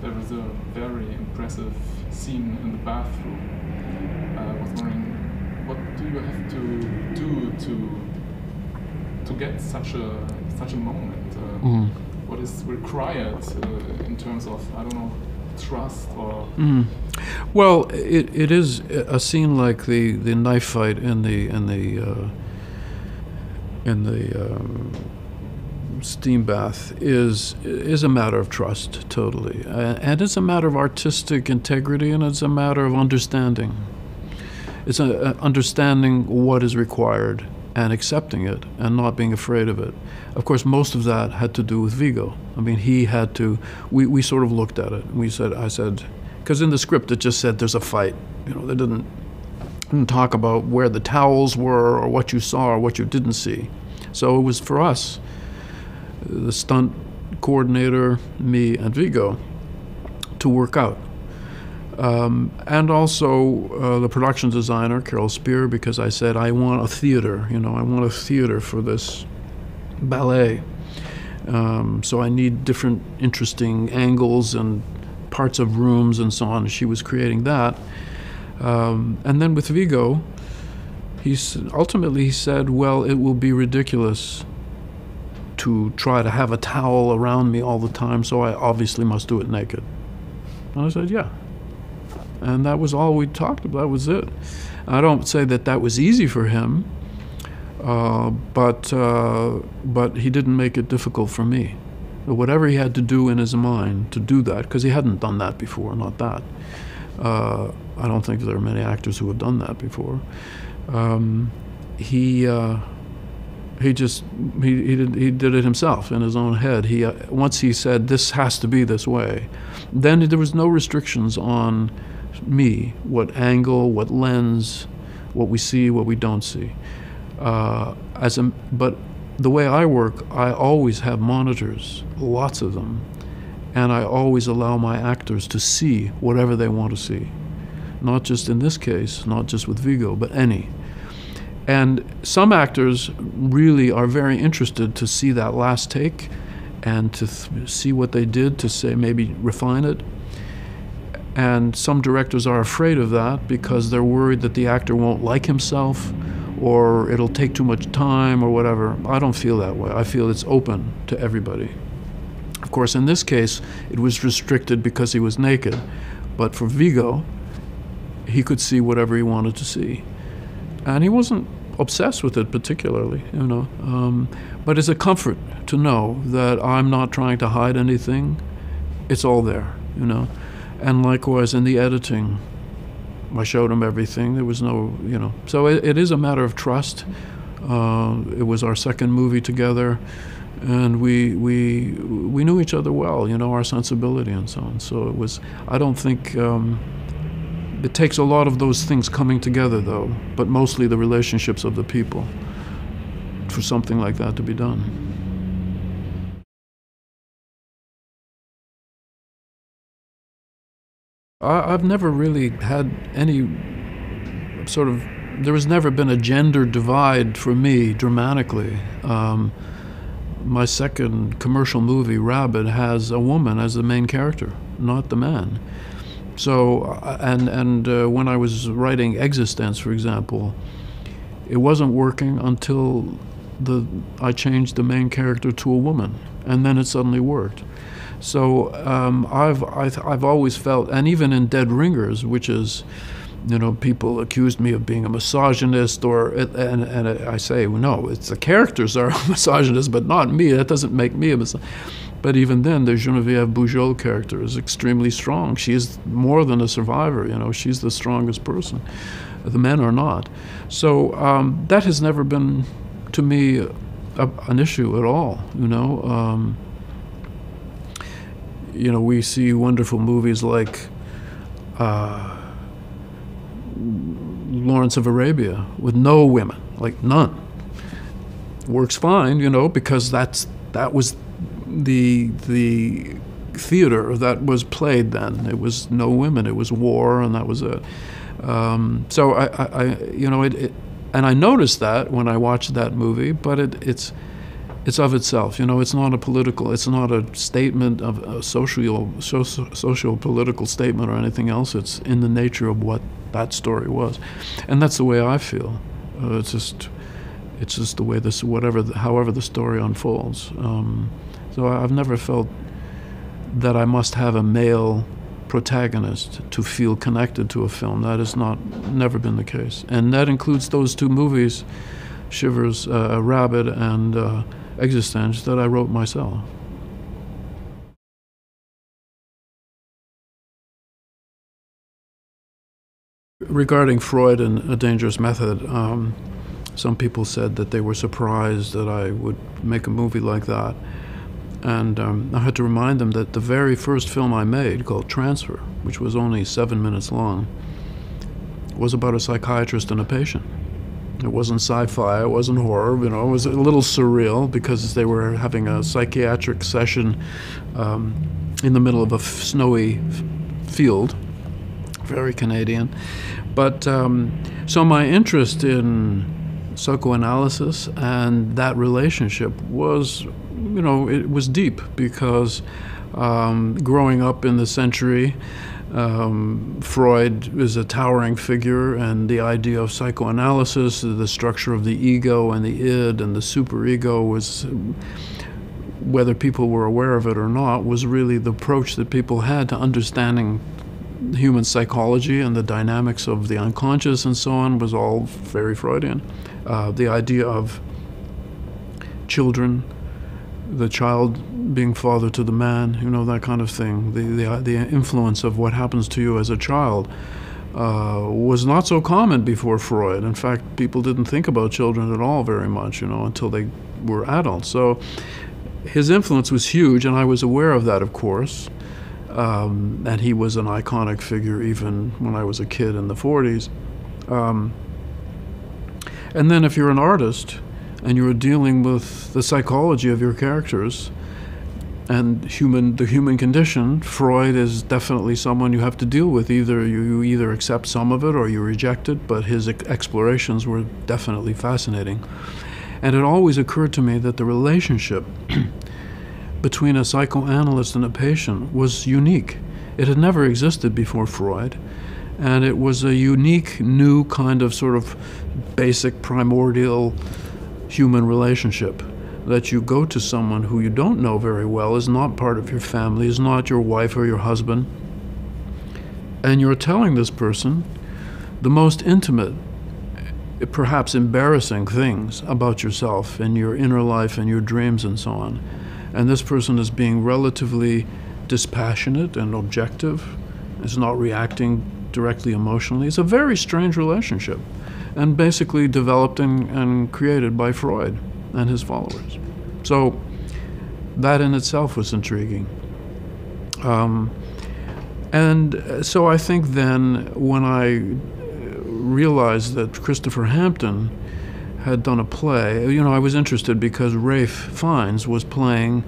There was a very impressive scene in the bathroom. I was wondering, what do you have to do to to get such a such a moment? Uh, mm. What is required uh, in terms of I don't know trust or? Mm. Well, it, it is a scene like the, the knife fight in the in the uh, in the um, steam bath is is a matter of trust, totally, and it's a matter of artistic integrity, and it's a matter of understanding. It's a, a understanding what is required and accepting it and not being afraid of it. Of course, most of that had to do with Viggo. I mean, he had to. We, we sort of looked at it. We said, I said, because in the script it just said there's a fight. You know, they didn't didn't talk about where the towels were or what you saw or what you didn't see. So it was for us, the stunt coordinator, me, and Viggo to work out. Um, and also uh, the production designer, Carol Spier, because I said, I want a theater, you know, I want a theater for this ballet. Um, so I need different interesting angles and parts of rooms and so on. She was creating that. Um, and then with Viggo, he ultimately he said, "Well, it will be ridiculous to try to have a towel around me all the time, so I obviously must do it naked." And I said, "Yeah." And that was all we talked about. That was it. I don't say that that was easy for him, uh, but uh, but he didn't make it difficult for me. Whatever he had to do in his mind to do that, because he hadn't done that before, not that. Uh, I don't think there are many actors who have done that before. Um, he uh, he just he he did, he did it himself in his own head. He uh, once he said this has to be this way, then there was no restrictions on me, what angle, what lens, what we see, what we don't see. Uh, as a, but the way I work, I always have monitors, lots of them, and I always allow my actors to see whatever they want to see. Not just in this case, not just with Viggo but any. And some actors really are very interested to see that last take and to th- see what they did to say maybe refine it and some directors are afraid of that because they're worried that the actor won't like himself or it'll take too much time or whatever. I don't feel that way. I feel it's open to everybody. Of course, in this case, it was restricted because he was naked. But for Viggo, he could see whatever he wanted to see. And he wasn't obsessed with it particularly, you know. Um, but it's a comfort to know that I'm not trying to hide anything. It's all there, you know. And likewise in the editing, I showed him everything. There was no, you know. So it, it is a matter of trust. Uh, it was our second movie together, and we we we knew each other well. You know our sensibility and so on. So it was. I don't think. Um, it takes a lot of those things coming together, though, but mostly the relationships of the people for something like that to be done. I, have never really had any sort of. There has never been a gender divide for me dramatically. Um, my second commercial movie, Rabid, has a woman as the main character, not the man. So, uh, and and uh, when I was writing eXistenZ, for example, it wasn't working until the I changed the main character to a woman, and then it suddenly worked. So um, I've, I've, I've always felt, and even in Dead Ringers, which is, you know, people accused me of being a misogynist, or and, and I say, well, no, it's the characters are <laughs> misogynist, but not me. That doesn't make me a misogynist. But even then, the Geneviève Bujold character is extremely strong. She is more than a survivor. You know, she's the strongest person. The men are not. So um, that has never been, to me, a, an issue at all. You know. Um, you know, we see wonderful movies like uh, Lawrence of Arabia with no women, like none. Works fine, you know, because that's that was the the theater that was played then. It was no women. It was war, and that was it. Um, so I, I, I, you know, it, it, and I noticed that when I watched that movie, but it, it's it's of itself. You know, it's not a political, it's not a statement of a social, social, social political statement or anything else. It's in the nature of what that story was, and that's the way I feel. Uh, it's just, it's just the way this, whatever, however the story unfolds. Um, so I've never felt that I must have a male protagonist to feel connected to a film. That has not never been the case, and that includes those two movies, Shivers, uh, Rabid, and. Uh, eXistenZ that I wrote myself. Regarding Freud and a dangerous method, um, some people said that they were surprised that I would make a movie like that. And um, I had to remind them that the very first film I made, called Transfer, which was only seven minutes long, was about a psychiatrist and a patient. It wasn't sci-fi. It wasn't horror. You know, it was a little surreal because they were having a psychiatric session um, in the middle of a snowy field. Very Canadian. But um, so my interest in psychoanalysis and that relationship was, you know, it was deep because um, growing up in the century. Um, Freud is a towering figure, and the idea of psychoanalysis, the structure of the ego and the id and the superego was, whether people were aware of it or not, was really the approach that people had to understanding human psychology and the dynamics of the unconscious and so on was all very Freudian. Uh, the idea of children, the child being father to the man, you know, that kind of thing. The, the, the influence of what happens to you as a child uh, was not so common before Freud. In fact, people didn't think about children at all very much, you know, until they were adults. So his influence was huge, and I was aware of that, of course. Um, and he was an iconic figure even when I was a kid in the 40s. Um, and then, if you're an artist and you're dealing with the psychology of your characters, and human the human condition freud is definitely someone you have to deal with. Either you, you either accept some of it or you reject it but his explorations were definitely fascinating. And it always occurred to me that the relationship <clears throat> between a psychoanalyst and a patient was unique. It had never existed before freud and it was a unique new kind of sort of basic primordial human relationship that you go to someone who you don't know very well, is not part of your family, is not your wife or your husband, and you're telling this person the most intimate, perhaps embarrassing things about yourself and your inner life and your dreams and so on. And this person is being relatively dispassionate and objective, is not reacting directly emotionally. It's a very strange relationship, and basically developed and, and created by Freud and his followers. So that in itself was intriguing. Um, and so I think then when I realized that Christopher Hampton had done a play, you know, I was interested because Ralph Fiennes was playing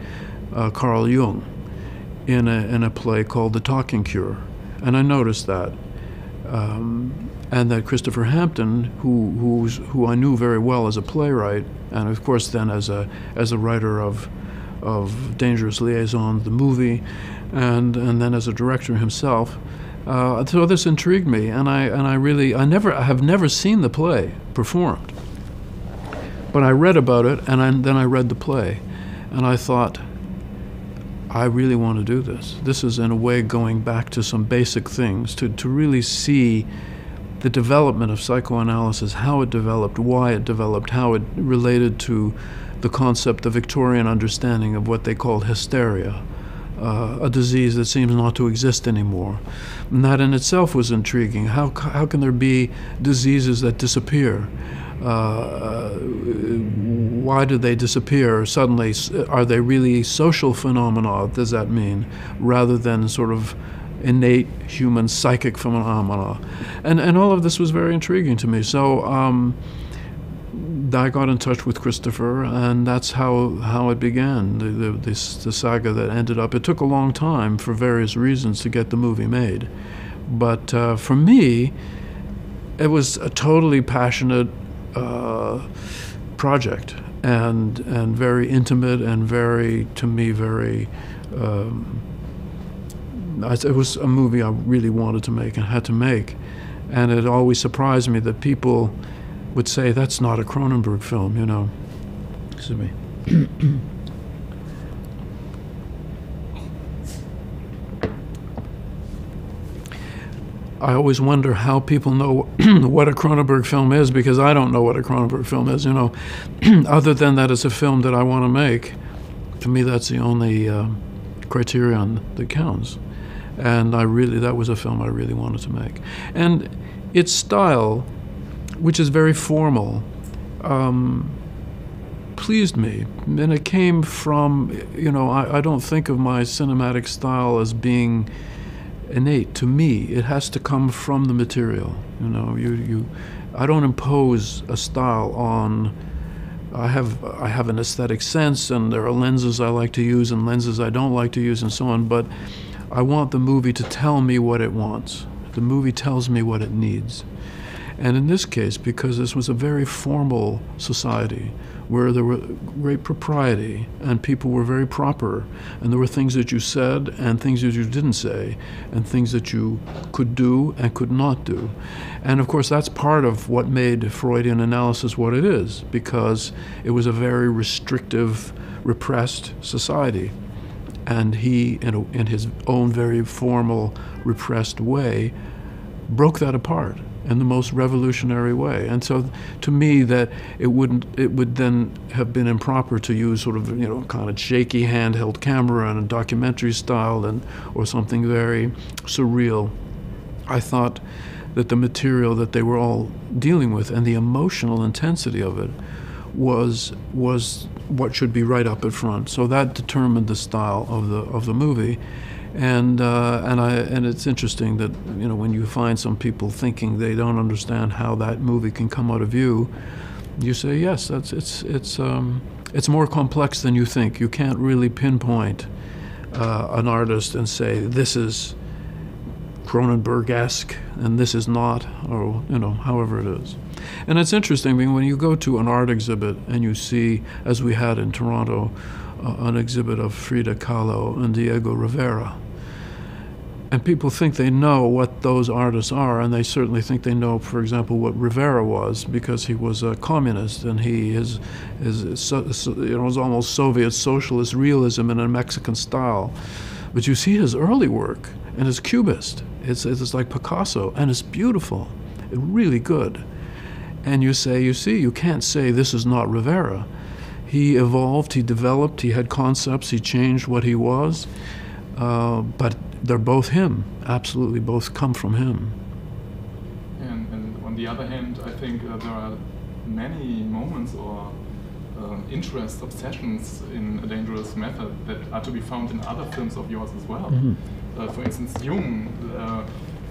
uh, Carl Jung in a, in a play called The Talking Cure. And I noticed that. Um, and that Christopher Hampton, who who's, who I knew very well as a playwright, and of course then as a as a writer of of Dangerous Liaison, the movie, and and then as a director himself. Uh, so this intrigued me, and I and I really I never I have never seen the play performed, but I read about it, and I, then I read the play, and I thought. I really want to do this. This is, in a way, going back to some basic things to, to really see the development of psychoanalysis, how it developed, why it developed, how it related to the concept, the Victorian understanding of what they called hysteria, uh, a disease that seems not to exist anymore. And that in itself was intriguing. How, how can there be diseases that disappear? Uh, why do they disappear suddenly? Are they really social phenomena? Does that mean? Rather than sort of innate human psychic phenomena. And, and all of this was very intriguing to me. So um, I got in touch with Christopher, and that's how, how it began, the, the, this, the saga that ended up. It took a long time for various reasons to get the movie made. But uh, for me, it was a totally passionate uh, project and, and very intimate and very, to me, very. Um, it was a movie I really wanted to make and had to make. And it always surprised me that people would say, that's not a Cronenberg film, you know. Excuse me. <clears throat> I always wonder how people know <clears throat> what a Cronenberg film is because I don't know what a Cronenberg film is, you know. <clears throat> Other than that it's a film that I want to make. To me, that's the only uh, criterion that counts and I really that was a film I really wanted to make. And its style, which is very formal, um, pleased me. And it came from, you know, I, I don't think of my cinematic style as being innate to me. It has to come from the material. You know, you, you I don't impose a style on. I have I have an aesthetic sense, and there are lenses I like to use and lenses I don't like to use, and so on. But I want the movie to tell me what it wants. The movie tells me what it needs. And in this case, because this was a very formal society where there were great propriety and people were very proper, and there were things that you said and things that you didn't say, and things that you could do and could not do. And of course, that's part of what made Freudian analysis what it is, because it was a very restrictive, repressed society. And he, in, a, in his own very formal, repressed way, broke that apart in the most revolutionary way. And so, to me, that it wouldn't, it would then have been improper to use sort of, you know, kind of shaky handheld camera and a documentary style and or something very surreal. I thought that the material that they were all dealing with and the emotional intensity of it was was what should be right up at front. So that determined the style of the of the movie and uh, and I and it's interesting that you know when you find some people thinking they don't understand how that movie can come out of you, you say yes, that's it's it's um, it's more complex than you think. You can't really pinpoint uh, an artist and say this is Cronenberg-esque and this is not, or you know, however it is. And it's interesting I mean, when you go to an art exhibit and you see, as we had in Toronto, uh, an exhibit of Frida Kahlo and Diego Rivera. And people think they know what those artists are, and they certainly think they know, for example, what Rivera was, because he was a communist and he is, is so, so, you know, was almost Soviet socialist realism in a Mexican style. But you see his early work, and it's cubist. It's, it's like Picasso, and it's beautiful, really good. And you say, you see, you can't say this is not Rivera he evolved, he developed, he had concepts, he changed what he was. Uh, but they're both him, absolutely, both come from him. And, and on the other hand, I think uh, there are many moments or uh, interests, obsessions in A Dangerous Method that are to be found in other films of yours as well. Mm -hmm. for instance, Jung uh,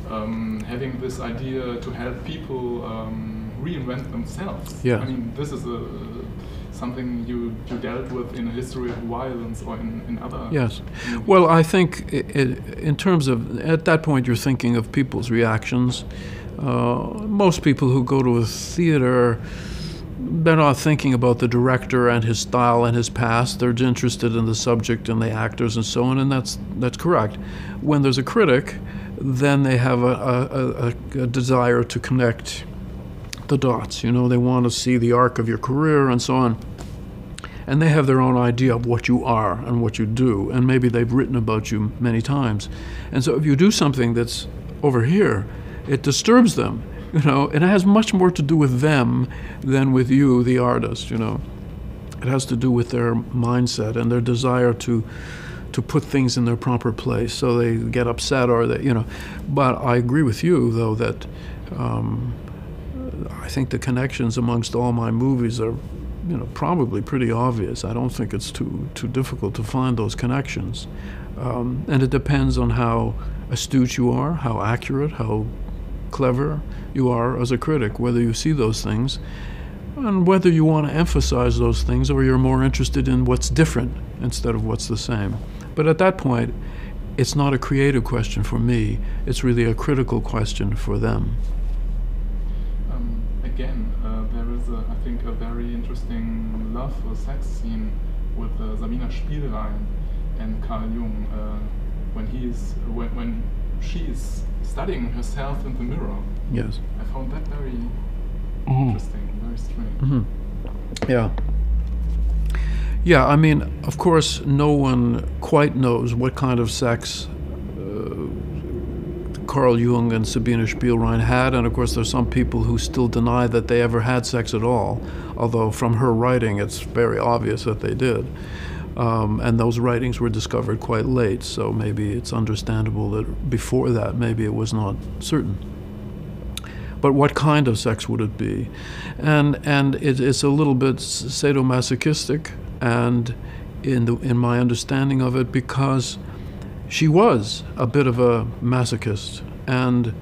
um, having this idea to help people um, reinvent themselves. Yeah. I mean, this is a something you, you dealt with in a history of violence or in, in other. Yes. Well, I think it, in terms of, at that point, you're thinking of people's reactions. Uh, most people who go to a theater, they're not thinking about the director and his style and his past. They're interested in the subject and the actors and so on, and that's that's correct. When there's a critic, then they have a, a, a, a desire to connect the dots. You know, they want to see the arc of your career and so on and they have their own idea of what you are and what you do, and maybe they've written about you many times. And so if you do something that's over here, it disturbs them, <laughs> you know, and it has much more to do with them than with you, the artist, you know. It has to do with their mindset and their desire to to put things in their proper place so they get upset or that you know but i agree with you though that um, i think the connections amongst all my movies are you know, probably pretty obvious. I don't think it's too too difficult to find those connections, um, and it depends on how astute you are, how accurate, how clever you are as a critic, whether you see those things, and whether you want to emphasize those things or you're more interested in what's different instead of what's the same. But at that point, it's not a creative question for me. It's really a critical question for them. Um, there is, I think, a very interesting love or sex scene with uh, Sabina Spielrein and Carl Jung uh, when he's when, when she is studying herself in the mirror. Yes. I found that very mm-hmm. interesting, very strange. Mm-hmm. Yeah. Yeah, I mean, of course, no one quite knows what kind of sex Carl Jung and Sabina Spielrein had, and of course, there's some people who still deny that they ever had sex at all, although from her writing, it's very obvious that they did. Um, and those writings were discovered quite late, so maybe it's understandable that before that, maybe it was not certain. but what kind of sex would it be? And and it, it's a little bit sadomasochistic, and in the in my understanding of it, because she was a bit of a masochist, and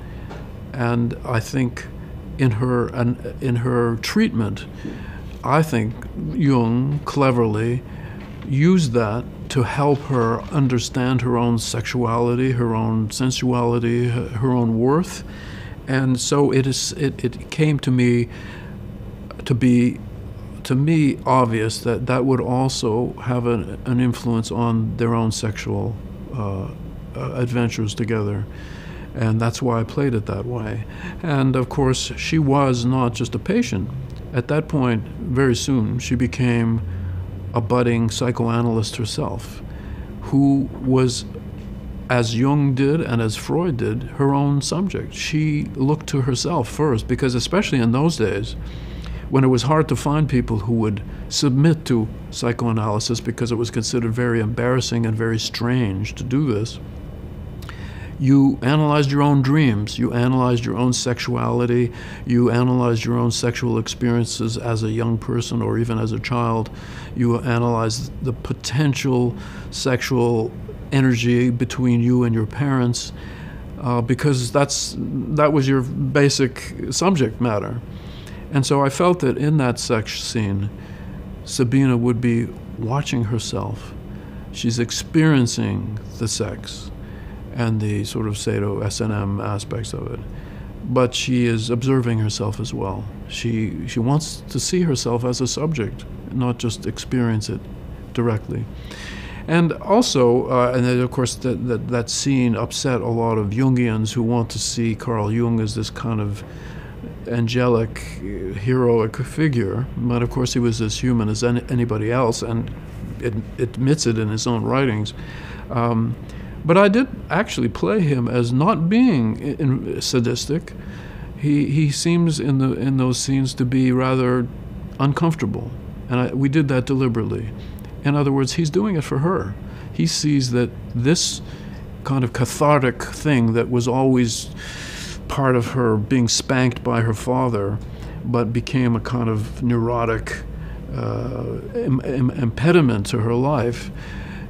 and I think in her in her treatment, I think Jung cleverly used that to help her understand her own sexuality, her own sensuality, her own worth. And so it is it, it came to me to be to me obvious that that would also have an, an influence on their own sexual uh, uh, adventures together. And that's why I played it that way. And of course, she was not just a patient. At that point, very soon, she became a budding psychoanalyst herself who was, as Jung did and as Freud did, her own subject. She looked to herself first, because especially in those days, when it was hard to find people who would submit to psychoanalysis because it was considered very embarrassing and very strange to do this. You analyzed your own dreams, you analyzed your own sexuality, you analyzed your own sexual experiences as a young person or even as a child, you analyzed the potential sexual energy between you and your parents. Uh, because that's that was your basic subject matter, and so I felt that in that sex scene, Sabina would be watching herself. She's experiencing the sex and the sort of Sado S&M aspects of it. But she is observing herself as well. She, she wants to see herself as a subject, not just experience it directly. And also, uh, and then of course, that, that, that scene upset a lot of Jungians who want to see Carl Jung as this kind of angelic, heroic figure. But of course, he was as human as any, anybody else, and it, admits it in his own writings. Um, but I did actually play him as not being in, sadistic. He he seems in the in those scenes to be rather uncomfortable, and I, we did that deliberately. In other words, he's doing it for her. He sees that this kind of cathartic thing that was always part of her being spanked by her father, but became a kind of neurotic uh, Im- Im- impediment to her life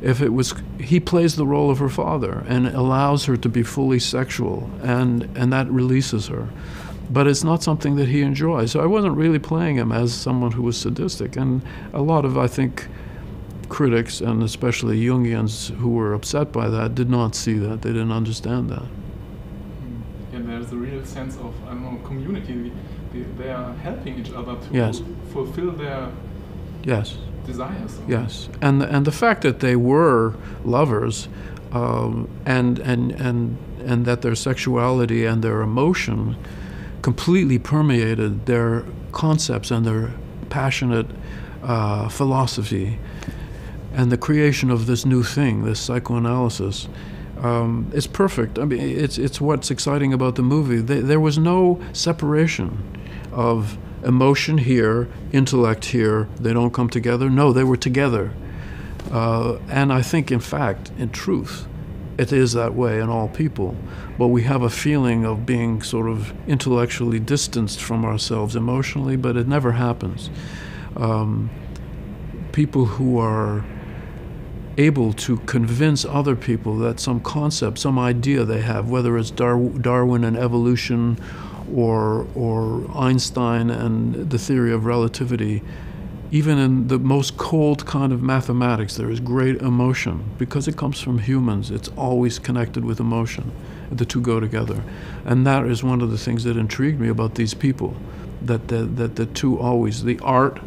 if it was he plays the role of her father and allows her to be fully sexual and and that releases her. But it's not something that he enjoys. So i wasn't really playing him as someone who was sadistic. And a lot of i think critics and especially jungians who were upset by that did not see that. They didn't understand that there's a real sense of i don't know community they, they are helping each other to yes. fulfill their yes desires. Yes, and and the fact that they were lovers, um, and and and and that their sexuality and their emotion completely permeated their concepts and their passionate uh, philosophy, and the creation of this new thing, this psychoanalysis. Um, is perfect. I mean, it's it's what's exciting about the movie. They, there was no separation of emotion here, intellect here, they don't come together. No, they were together. Uh, and I think, in fact, in truth, it is that way in all people. But we have a feeling of being sort of intellectually distanced from ourselves emotionally, but it never happens. Um, people who are able to convince other people that some concept, some idea they have, whether it's Dar- Darwin and evolution or, or Einstein and the theory of relativity, even in the most cold kind of mathematics, there is great emotion. Because it comes from humans, it's always connected with emotion. The two go together. And that is one of the things that intrigued me about these people that the, that the two always, the art,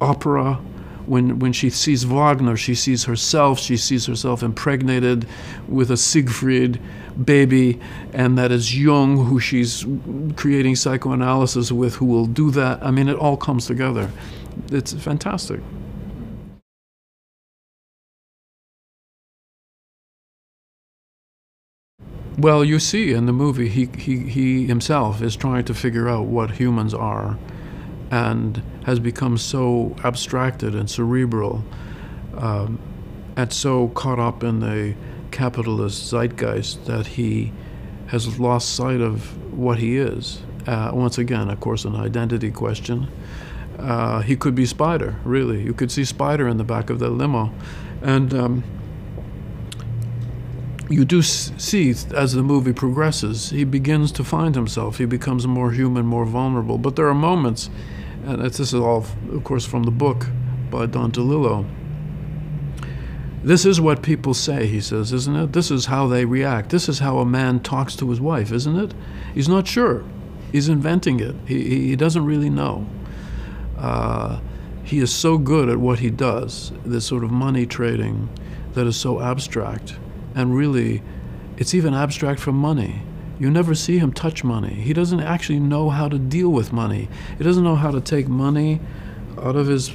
opera, when, when she sees Wagner, she sees herself, she sees herself impregnated with a Siegfried baby, and that is Jung, who she's creating psychoanalysis with, who will do that. I mean, it all comes together. It's fantastic. Well, you see in the movie, he, he, he himself is trying to figure out what humans are and has become so abstracted and cerebral um, and so caught up in the capitalist zeitgeist that he has lost sight of what he is Uh, once again, of course, an identity question. Uh, he could be Spider, really. You could see Spider in the back of the limo. And um, you do see as the movie progresses, he begins to find himself. He becomes more human, more vulnerable. But there are moments, and this is all, of course, from the book by Don DeLillo. This is what people say, he says, isn't it? This is how they react. This is how a man talks to his wife, isn't it? He's not sure. He's inventing it. He, he doesn't really know. Uh, he is so good at what he does, this sort of money trading that is so abstract and really, it's even abstract from money. You never see him touch money. He doesn't actually know how to deal with money. He doesn't know how to take money out of his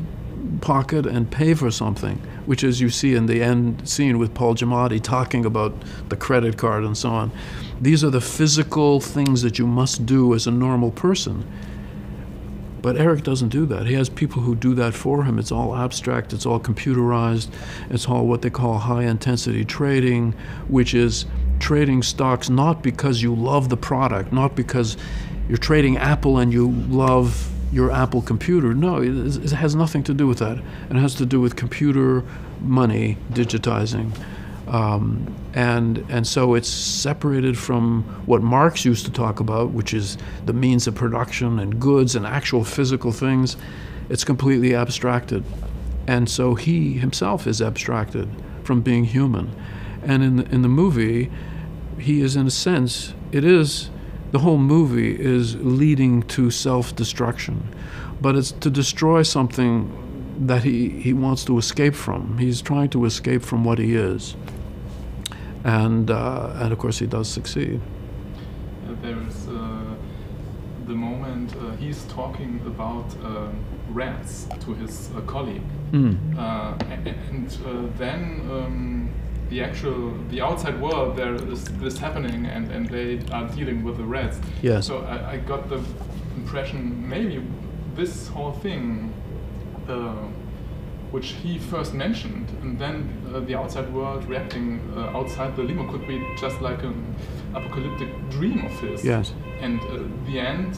pocket and pay for something, which, as you see in the end scene with Paul Giamatti talking about the credit card and so on. These are the physical things that you must do as a normal person. But Eric doesn't do that. He has people who do that for him. It's all abstract, it's all computerized, it's all what they call high intensity trading, which is trading stocks not because you love the product, not because you're trading Apple and you love your Apple computer. No, it, has nothing to do with that. It has to do with computer money digitizing. Um, and, and so it's separated from what Marx used to talk about, which is the means of production and goods and actual physical things. It's completely abstracted. And so he himself is abstracted from being human. And in the, in the movie, he is, in a sense, it is, the whole movie is leading to self destruction. But it's to destroy something that he, he wants to escape from. He's trying to escape from what he is and uh, and of course he does succeed. Uh, there's uh, the moment uh, he's talking about um, rats to his uh, colleague, mm. and, and then. Um, the actual the outside world there is this happening and, and they are dealing with the rats yes so I, I got the impression maybe this whole thing uh, which he first mentioned, and then uh, the outside world reacting uh, outside the limo could be just like an apocalyptic dream of his. Yes. And uh, the end,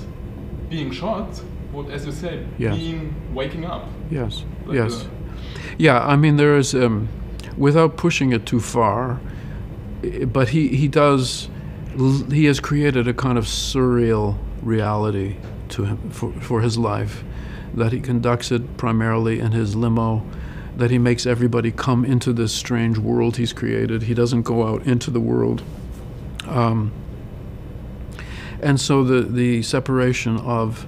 being shot, would, as you say, yes. being waking up. Yes. Like yes. yeah, I mean, there is, um, without pushing it too far, but he, he does, he has created a kind of surreal reality to him for, for his life that he conducts it primarily in his limo, that he makes everybody come into this strange world he's created. He doesn't go out into the world. Um, and so the, the separation of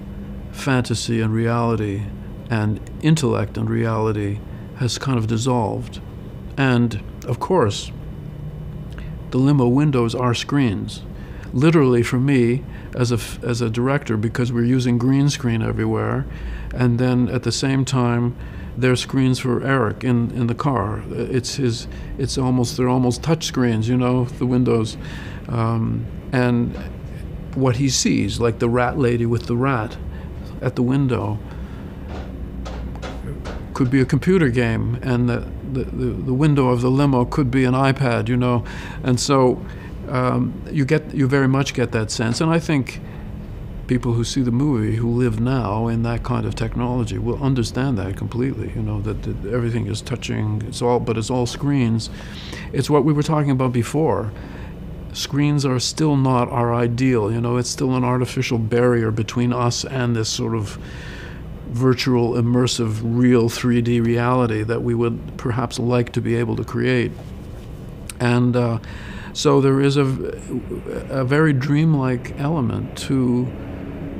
fantasy and reality and intellect and reality has kind of dissolved. And of course, the limo windows are screens. Literally, for me, as a, as a director, because we're using green screen everywhere, and then at the same time there's screens for Eric in, in the car. It's his. It's almost they're almost touch screens, you know, the windows, um, and what he sees, like the rat lady with the rat at the window, could be a computer game, and the the, the, window of the limo could be an iPad, you know, and so um, you get you very much get that sense, and I think people who see the movie who live now in that kind of technology will understand that completely you know that, that, everything is touching it's all but it's all screens. It's what we were talking about before. Screens are still not our ideal you know. It's still an artificial barrier between us and this sort of virtual immersive real 3d reality that we would perhaps like to be able to create and uh, so there is a, a very dreamlike element to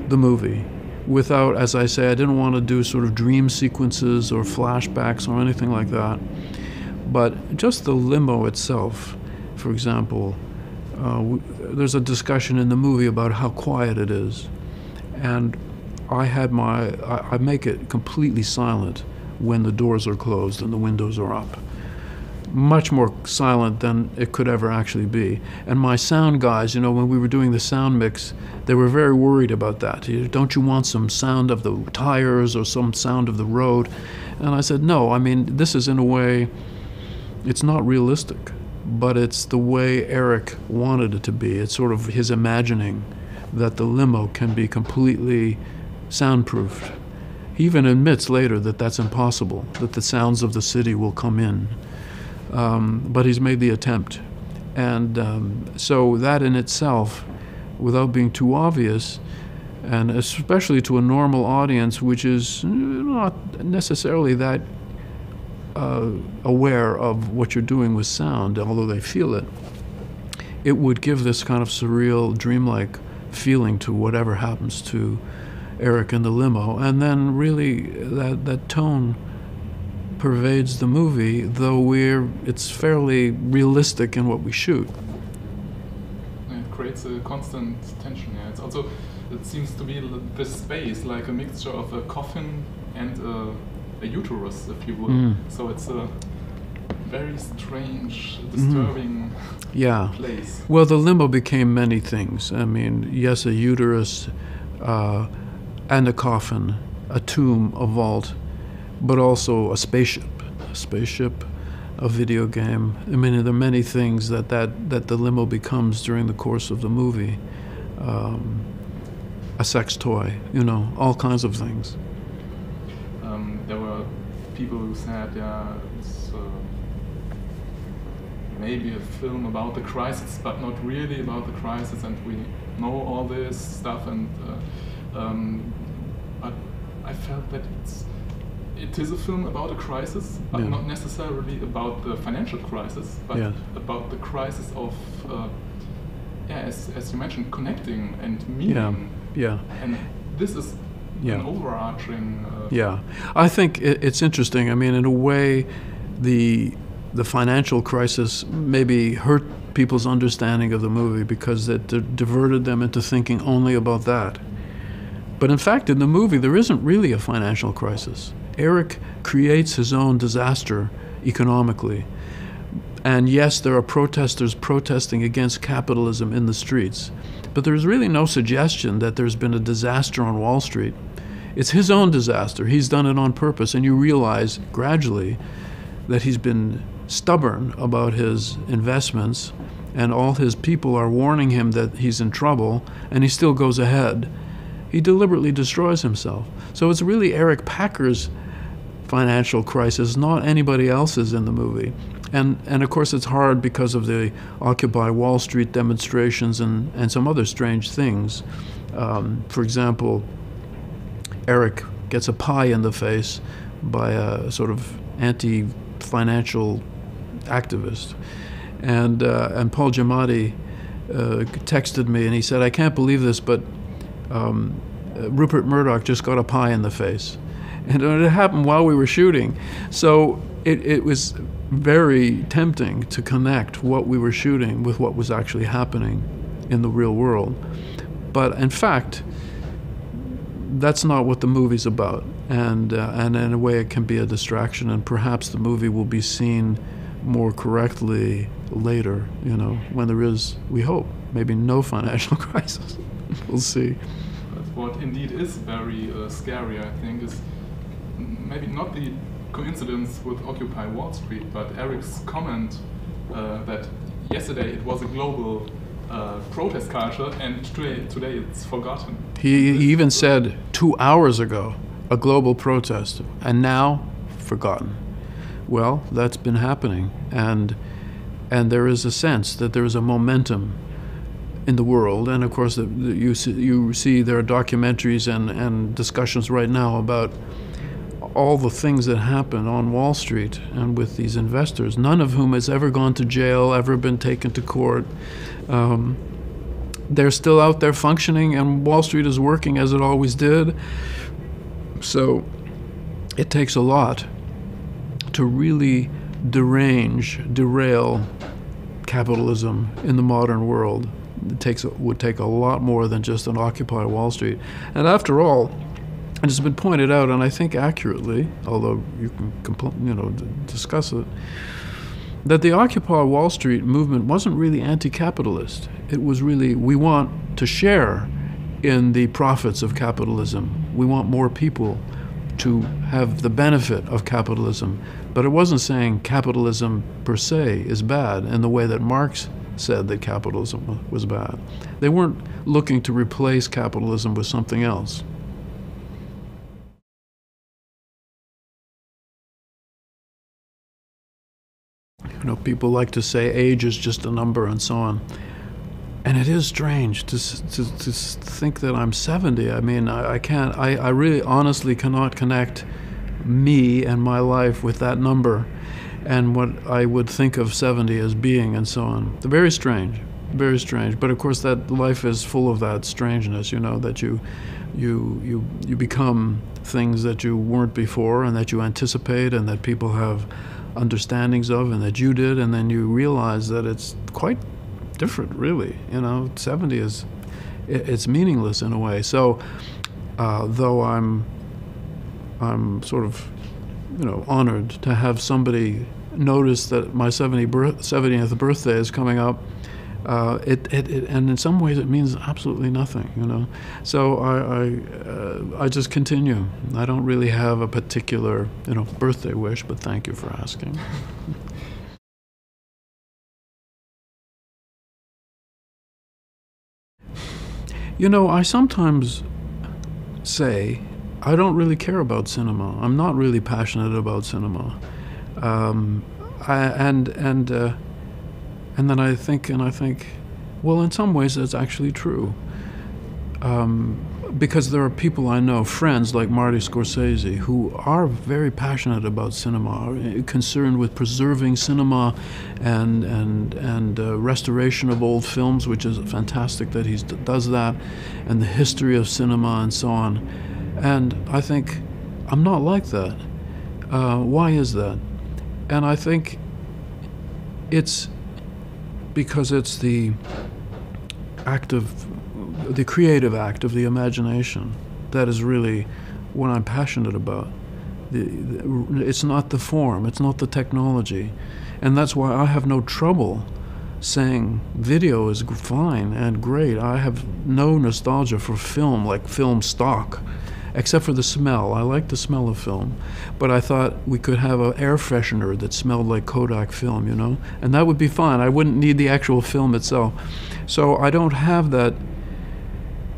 the movie without, as I say, I didn't want to do sort of dream sequences or flashbacks or anything like that. But just the limo itself, for example, uh, there's a discussion in the movie about how quiet it is. And I had my, I, I make it completely silent when the doors are closed and the windows are up much more silent than it could ever actually be. And my sound guys, you know, when we were doing the sound mix, they were very worried about that. Don't you want some sound of the tires or some sound of the road? And I said, no, I mean, this is in a way, it's not realistic, but it's the way Eric wanted it to be. It's sort of his imagining that the limo can be completely soundproofed. He even admits later that that's impossible, that the sounds of the city will come in. Um, but he's made the attempt. And um, so that in itself, without being too obvious, and especially to a normal audience, which is not necessarily that uh, aware of what you're doing with sound, although they feel it, it would give this kind of surreal, dreamlike feeling to whatever happens to Eric in the limo. And then really that, that tone pervades the movie, though we're it's fairly realistic in what we shoot. It creates a constant tension. Yeah, it's also it seems to be this space like a mixture of a coffin and a, a uterus, if you will. Mm. So it's a very strange, disturbing mm. yeah. place. Well, the limo became many things. I mean, yes, a uterus. Uh, and a coffin, a tomb, a vault, but also a spaceship, a spaceship, a video game. I mean, there are many things that that, that the limo becomes during the course of the movie. Um, a sex toy, you know, all kinds of things. Um, there were people who said, yeah, it's uh, maybe a film about the crisis, but not really about the crisis, and we know all this stuff and. Uh, um, but I felt that it's it is a film about a crisis, but yeah. not necessarily about the financial crisis, but about the crisis of, uh, yeah, as, as you mentioned, connecting and meaning. Yeah. yeah. And this is yeah. an overarching. Uh, yeah, I think it, it's interesting. I mean, in a way, the the financial crisis maybe hurt people's understanding of the movie because it diverted them into thinking only about that. But in fact, in the movie, there isn't really a financial crisis. Eric creates his own disaster economically. And yes, there are protesters protesting against capitalism in the streets. But there's really no suggestion that there's been a disaster on Wall Street. It's his own disaster. He's done it on purpose. And you realize gradually that he's been stubborn about his investments, and all his people are warning him that he's in trouble, and he still goes ahead he deliberately destroys himself. So it's really Eric Packer's financial crisis, not anybody else's in the movie. And, and of course, it's hard because of the Occupy Wall Street demonstrations and, and some other strange things. Um, for example, Eric gets a pie in the face by a sort of anti financial activist. And, uh, and Paul Giamatti uh, texted me and he said, I can't believe this, but um, Rupert Murdoch just got a pie in the face. And it happened while we were shooting. So it, it was very tempting to connect what we were shooting with what was actually happening in the real world. But in fact, that's not what the movie's about. And, uh, and in a way, it can be a distraction, and perhaps the movie will be seen more correctly later, you know, when there is, we hope, maybe no financial <laughs> crisis. <laughs> we'll see. But what indeed is very uh, scary, I think, is maybe not the coincidence with Occupy Wall Street, but Eric's comment uh, that yesterday it was a global uh, protest culture, and today, today it's forgotten. He, he even said two hours ago, a global protest, and now forgotten. Well, that's been happening, and and there is a sense that there is a momentum in the world. And of course, the, the, you, see, you see there are documentaries and, and discussions right now about all the things that happen on Wall Street and with these investors, none of whom has ever gone to jail, ever been taken to court. Um, they're still out there functioning, and Wall Street is working as it always did. So it takes a lot to really derange, derail capitalism in the modern world it takes would take a lot more than just an Occupy Wall Street. And after all, it has been pointed out, and I think accurately, although you can compl- you know discuss it, that the Occupy Wall Street movement wasn't really anti-capitalist. It was really we want to share in the profits of capitalism. We want more people to have the benefit of capitalism. But it wasn't saying capitalism per se is bad in the way that Marx said that capitalism was bad. They weren't looking to replace capitalism with something else. You know, people like to say age is just a number and so on. And it is strange to, to, to think that I'm 70. I mean, I, I can't, I, I really honestly cannot connect me and my life with that number and what I would think of 70 as being and so on. Very strange, very strange. But of course, that life is full of that strangeness, you know, that you, you, you, you become things that you weren't before and that you anticipate and that people have understandings of and that you did, and then you realize that it's quite different, really. You know, 70 is it's meaningless in a way. So, uh, though I'm I'm sort of you know honored to have somebody notice that my 70 birth, 70th birthday is coming up. Uh, it, it, it, and in some ways it means absolutely nothing, you know. So I, I, uh, I just continue. I don't really have a particular, you know, birthday wish, but thank you for asking. you know, I sometimes say I don't really care about cinema. I'm not really passionate about cinema. Um, I, and and uh, and then I think and I think, well, in some ways that's actually true. Um, because there are people I know, friends like Marty Scorsese, who are very passionate about cinema, concerned with preserving cinema and and and uh, restoration of old films, which is fantastic that he does that, and the history of cinema and so on. And I think I'm not like that. Uh, why is that? And I think it's because it's the act of the creative act of the imagination that is really what I'm passionate about. The, the, it's not the form, it's not the technology. And that's why I have no trouble saying video is fine and great. I have no nostalgia for film, like film stock except for the smell. I like the smell of film, but I thought we could have an air freshener that smelled like Kodak film, you know, and that would be fine. I wouldn't need the actual film itself. So I don't have that.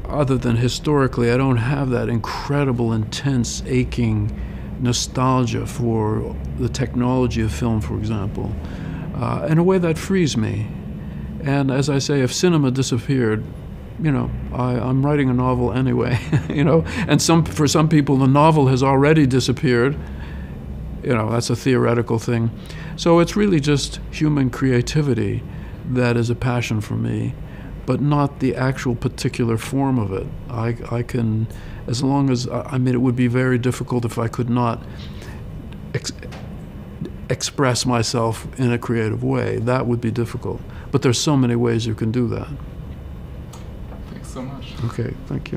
Other than historically, I don't have that incredible, intense, aching nostalgia for the technology of film, for example, uh, in a way that frees me. And as I say, if cinema disappeared, you know, I, am writing a novel anyway, <laughs> you know, and some for some people the novel has already disappeared. You know, that's a theoretical thing. So it's really just human creativity that is a passion for me, but not the actual particular form of it. I, I can, as long as, I mean, it would be very difficult if I could not ex- express myself in a creative way. That would be difficult. But there's so many ways you can do that. Okay, thank you.